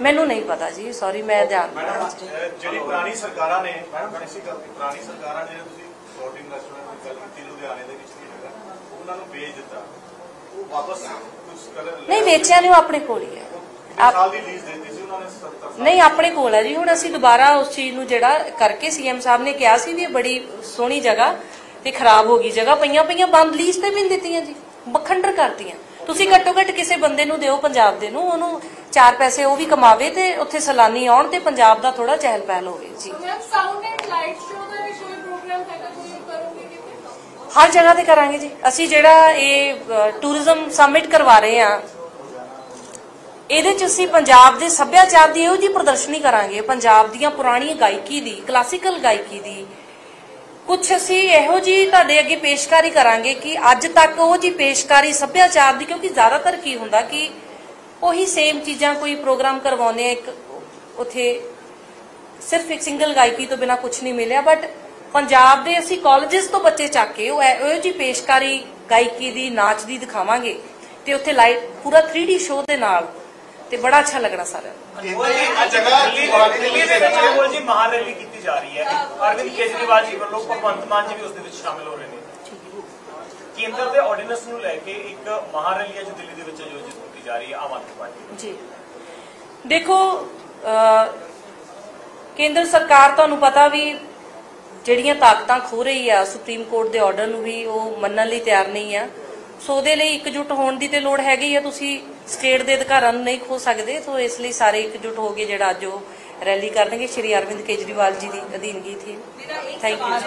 [SPEAKER 1] ਮੈਨੂੰ ਨਹੀਂ ਪਤਾ ਜੀ ਸੌਰੀ ਮੈਂ ਧਿਆਨ
[SPEAKER 2] ਜਿਹੜੀ ਪੁਰਾਣੀ ਸਰਕਾਰਾਂ ਨੇ ਮੈਡਮ ਇਸੇ ਗੱਲ ਦੀ ਪੁਰਾਣੀ ਸਰਕਾਰਾਂ ਨੇ ਜਿਹੜੇ ਤੁਸੀਂ ਫਲੋਟਿੰਗ ਰੈਸਟੋਰੈਂਟ ਦੀ ਗੱਲ ਕੀਤੀ ਲੁਧਿਆਣੇ ਦੇ ਵਿੱਚ ਵੀ ਹੈਗਾ। ਉਹਨਾਂ ਨੂੰ ਵੇਚ ਦਿੱਤਾ। ਉਹ ਵਾਪਸ ਕੁਝ ਕਰ
[SPEAKER 1] ਨਹੀਂ ਵੇਚਿਆ ਨਹੀਂ ਉਹ ਆਪਣੇ ਕੋਲ ਹੀ ਹੈ।
[SPEAKER 2] ਸਾਲ ਦੀ ਲੀਜ਼ ਦਿੱਤੀ ਸੀ? ਉਹਨਾਂ ਨੇ 70 ਸਾਲ
[SPEAKER 1] ਨਹੀਂ ਆਪਣੇ ਕੋਲ ਹੈ ਜੀ। ਹੁਣ ਅਸੀਂ ਦੁਬਾਰਾ ਉਸ ਚੀਜ਼ ਨੂੰ ਜਿਹੜਾ ਕਰਕੇ ਸੀਐਮ ਸਾਹਿਬ ਨੇ ਕਿਹਾ ਸੀ ਵੀ ਇਹ ਬੜੀ ਸੋਹਣੀ ਜਗ੍ਹਾ ਤੇ ਖਰਾਬ ਹੋ ਗਈ ਜਗ੍ਹਾ। ਪਈਆਂ ਪਈਆਂ ਬੰਦ ਲੀਜ਼ ਤੇ ਵੀ ਦਿੱਤੀਆਂ ਜੀ। ਬਖੰਡਰ ਕਰਤੀਆਂ। ਤੁਸੀਂ ਘੱਟੋ ਘੱਟ ਕਿਸੇ ਬੰਦੇ ਨੂੰ ਦਿਓ ਪੰਜਾਬ ਦੇ ਨੂੰ ਉਹਨੂੰ ਚਾਰ ਪੈਸੇ ਉਹ ਵੀ ਕਮਾਵੇ ਤੇ ਉੱਥੇ ਸੈਲਾਨੀ ਆਉਣ ਤੇ ਪੰਜਾਬ ਦਾ ਥੋੜਾ ਚਹਿਲ ਪਹਿਲ ਹੋਵੇ ਜੀ।
[SPEAKER 10] Ma'am sound and light show ਦਾ ਵੀ ਕੋਈ ਪ੍ਰੋਗਰਾਮ ਹੈਗਾ? ਤੁਸੀਂ ਕਰੋਗੇ ਕਿਤੇ?
[SPEAKER 1] ਹਰ ਜਗ੍ਹਾ ਤੇ ਕਰਾਂਗੇ ਜੀ। ਅਸੀਂ ਜਿਹੜਾ ਇਹ ਟੂਰਿਜ਼ਮ ਸਮਿਟ ਕਰਵਾ ਰਹੇ ਆ ਇਹਦੇ ਚ ਅਸੀਂ ਪੰਜਾਬ ਦੇ ਸੱਭਿਆਚਾਰ ਦੀ ਇਹੋ ਜੀ ਪ੍ਰਦਰਸ਼ਨੀ ਕਰਾਂਗੇ। ਪੰਜਾਬ ਦੀਆਂ ਪੁਰਾਣੀ ਗਾਇਕੀ ਦੀ, ਕਲਾਸੀਕਲ ਗਾਇਕੀ ਦੀ। ਕੁਝ ਅਸੀਂ ਇਹੋ ਜੀ ਤੁਹਾਡੇ ਅੱਗੇ ਪੇਸ਼ਕਾਰੀ ਕਰਾਂਗੇ ਕਿ ਅੱਜ ਤੱਕ ਉਹ ਜੀ ਪੇਸ਼ਕਾਰੀ ਸੱਭਿਆਚਾਰ ਦੀ, ਕਿਉਂਕਿ ਜ਼ਿਆਦਾਤਰ ਕੀ ਹੁੰਦਾ ਕਿ ਉਹੀ ਸੇਮ ਚੀਜ਼ਾਂ ਕੋਈ ਪ੍ਰੋਗਰਾਮ ਕਰਵਾਉਂਦੇ ਆ, ਇੱਕ ਉਥੇ ਸਿਰਫ ਇੱਕ ਸਿੰਗਲ ਗਾਇਕੀ ਤੋਂ ਬਿਨਾ ਕੁਝ ਨਹੀਂ ਮਿਲਿਆ ਬਟ ਪੰਜਾਬ ਦੇ ਅਸੀਂ ਕਾਲਜਸ ਤੋਂ ਬੱਚੇ ਚੱਕ ਕੇ ਉਹ ਇਹੋ ਜੀ ਪੇਸ਼ਕਾਰੀ ਗਾਇਕੀ ਦੀ, ਨਾਚ ਦੀ ਦਿਖਾਵਾਂਗੇ। ਤੇ ਉੱਥੇ ਲਾਈਟ ਪੂਰਾ 3D ਸ਼ੋਅ ਦੇ ਨਾਲ ਤੇ ਬੜਾ ਅੱਛਾ ਲੱਗਣਾ ਸਾਰਿਆਂ ਨੂੰ।
[SPEAKER 8] ਕੇਂਦਰ ਦੀ ਜਗ੍ਹਾ
[SPEAKER 5] ਦਿੱਲੀ ਦੇ ਵਿੱਚ ਜੀ ਮਹਾ ਰੈਲੀ ਕੀਤੀ ਜਾ ਰਹੀ ਹੈ। ਅਰਵਿੰਦ ਕੇਜਰੀਵਾਲ ਜੀ ਵੱਲੋਂ ਭਗਵੰਤ ਮਾਨ ਜੀ ਵੀ ਉਸ ਦੇ ਵਿੱਚ ਸ਼ਾਮਿਲ ਹੋ ਰਹੇ ਨੇ। ਕੇਂਦਰ ਦੇ ਆਰਡੀਨੈਂਸ ਨੂੰ ਲੈ ਕੇ ਇੱਕ ਮਹਾ ਰੈਲੀ ਹੈ ਜੋ ਦਿੱਲੀ ਦੇ ਵਿੱਚ ਆਯੋਜਿਤ ਕੀਤੀ ਜਾ ਰਹੀ ਹੈ ਆਮ ਆਦਮੀ ਪਾਰਟੀ।
[SPEAKER 1] ਜੀ। ਦੇਖੋ ਕੇਂਦਰ ਸਰਕਾਰ ਤੁਹਾਨੂੰ ਪਤਾ ਵੀ ਜਿਹੜੀਆਂ ਤਾਕਤਾਂ ਖੋ ਰਹੀ ਆ ਸੁਪਰੀਮ ਕੋਰਟ ਦੇ ਆਰਡਰ ਨੂੰ ਵੀ ਉਹ ਮੰਨਣ ਲਈ ਤਿਆਰ ਨਹੀਂ ਆ। ਸੋ ਉਹਦੇ ਲਈ ਇਕਜੁੱਟ ਹੋਣ ਦੀ ਤੇ ਲੋੜ ਹੈਗੀ ਆ। ਤੁਸੀਂ ਸਟੇਟ ਦੇ ਅਧਿਕਾਰਾਂ ਨੂੰ ਨਹੀਂ ਖੋ ਸਕਦੇ ਸੋ ਇਸ ਲਈ ਸਾਰੇ ਇਕਜੁੱਟ ਹੋ ਕੇ ਜਿਹੜਾ ਅੱਜ ਉਹ ਰੈਲੀ ਕਰਨਗੇ। ਸ਼੍ਰੀ ਅਰਵਿੰਦ ਕੇਜਰੀਵਾਲ ਜੀ ਦੀ ਅਧੀਨਗੀ ਥੀ ਥੈਂਕ ਯੂ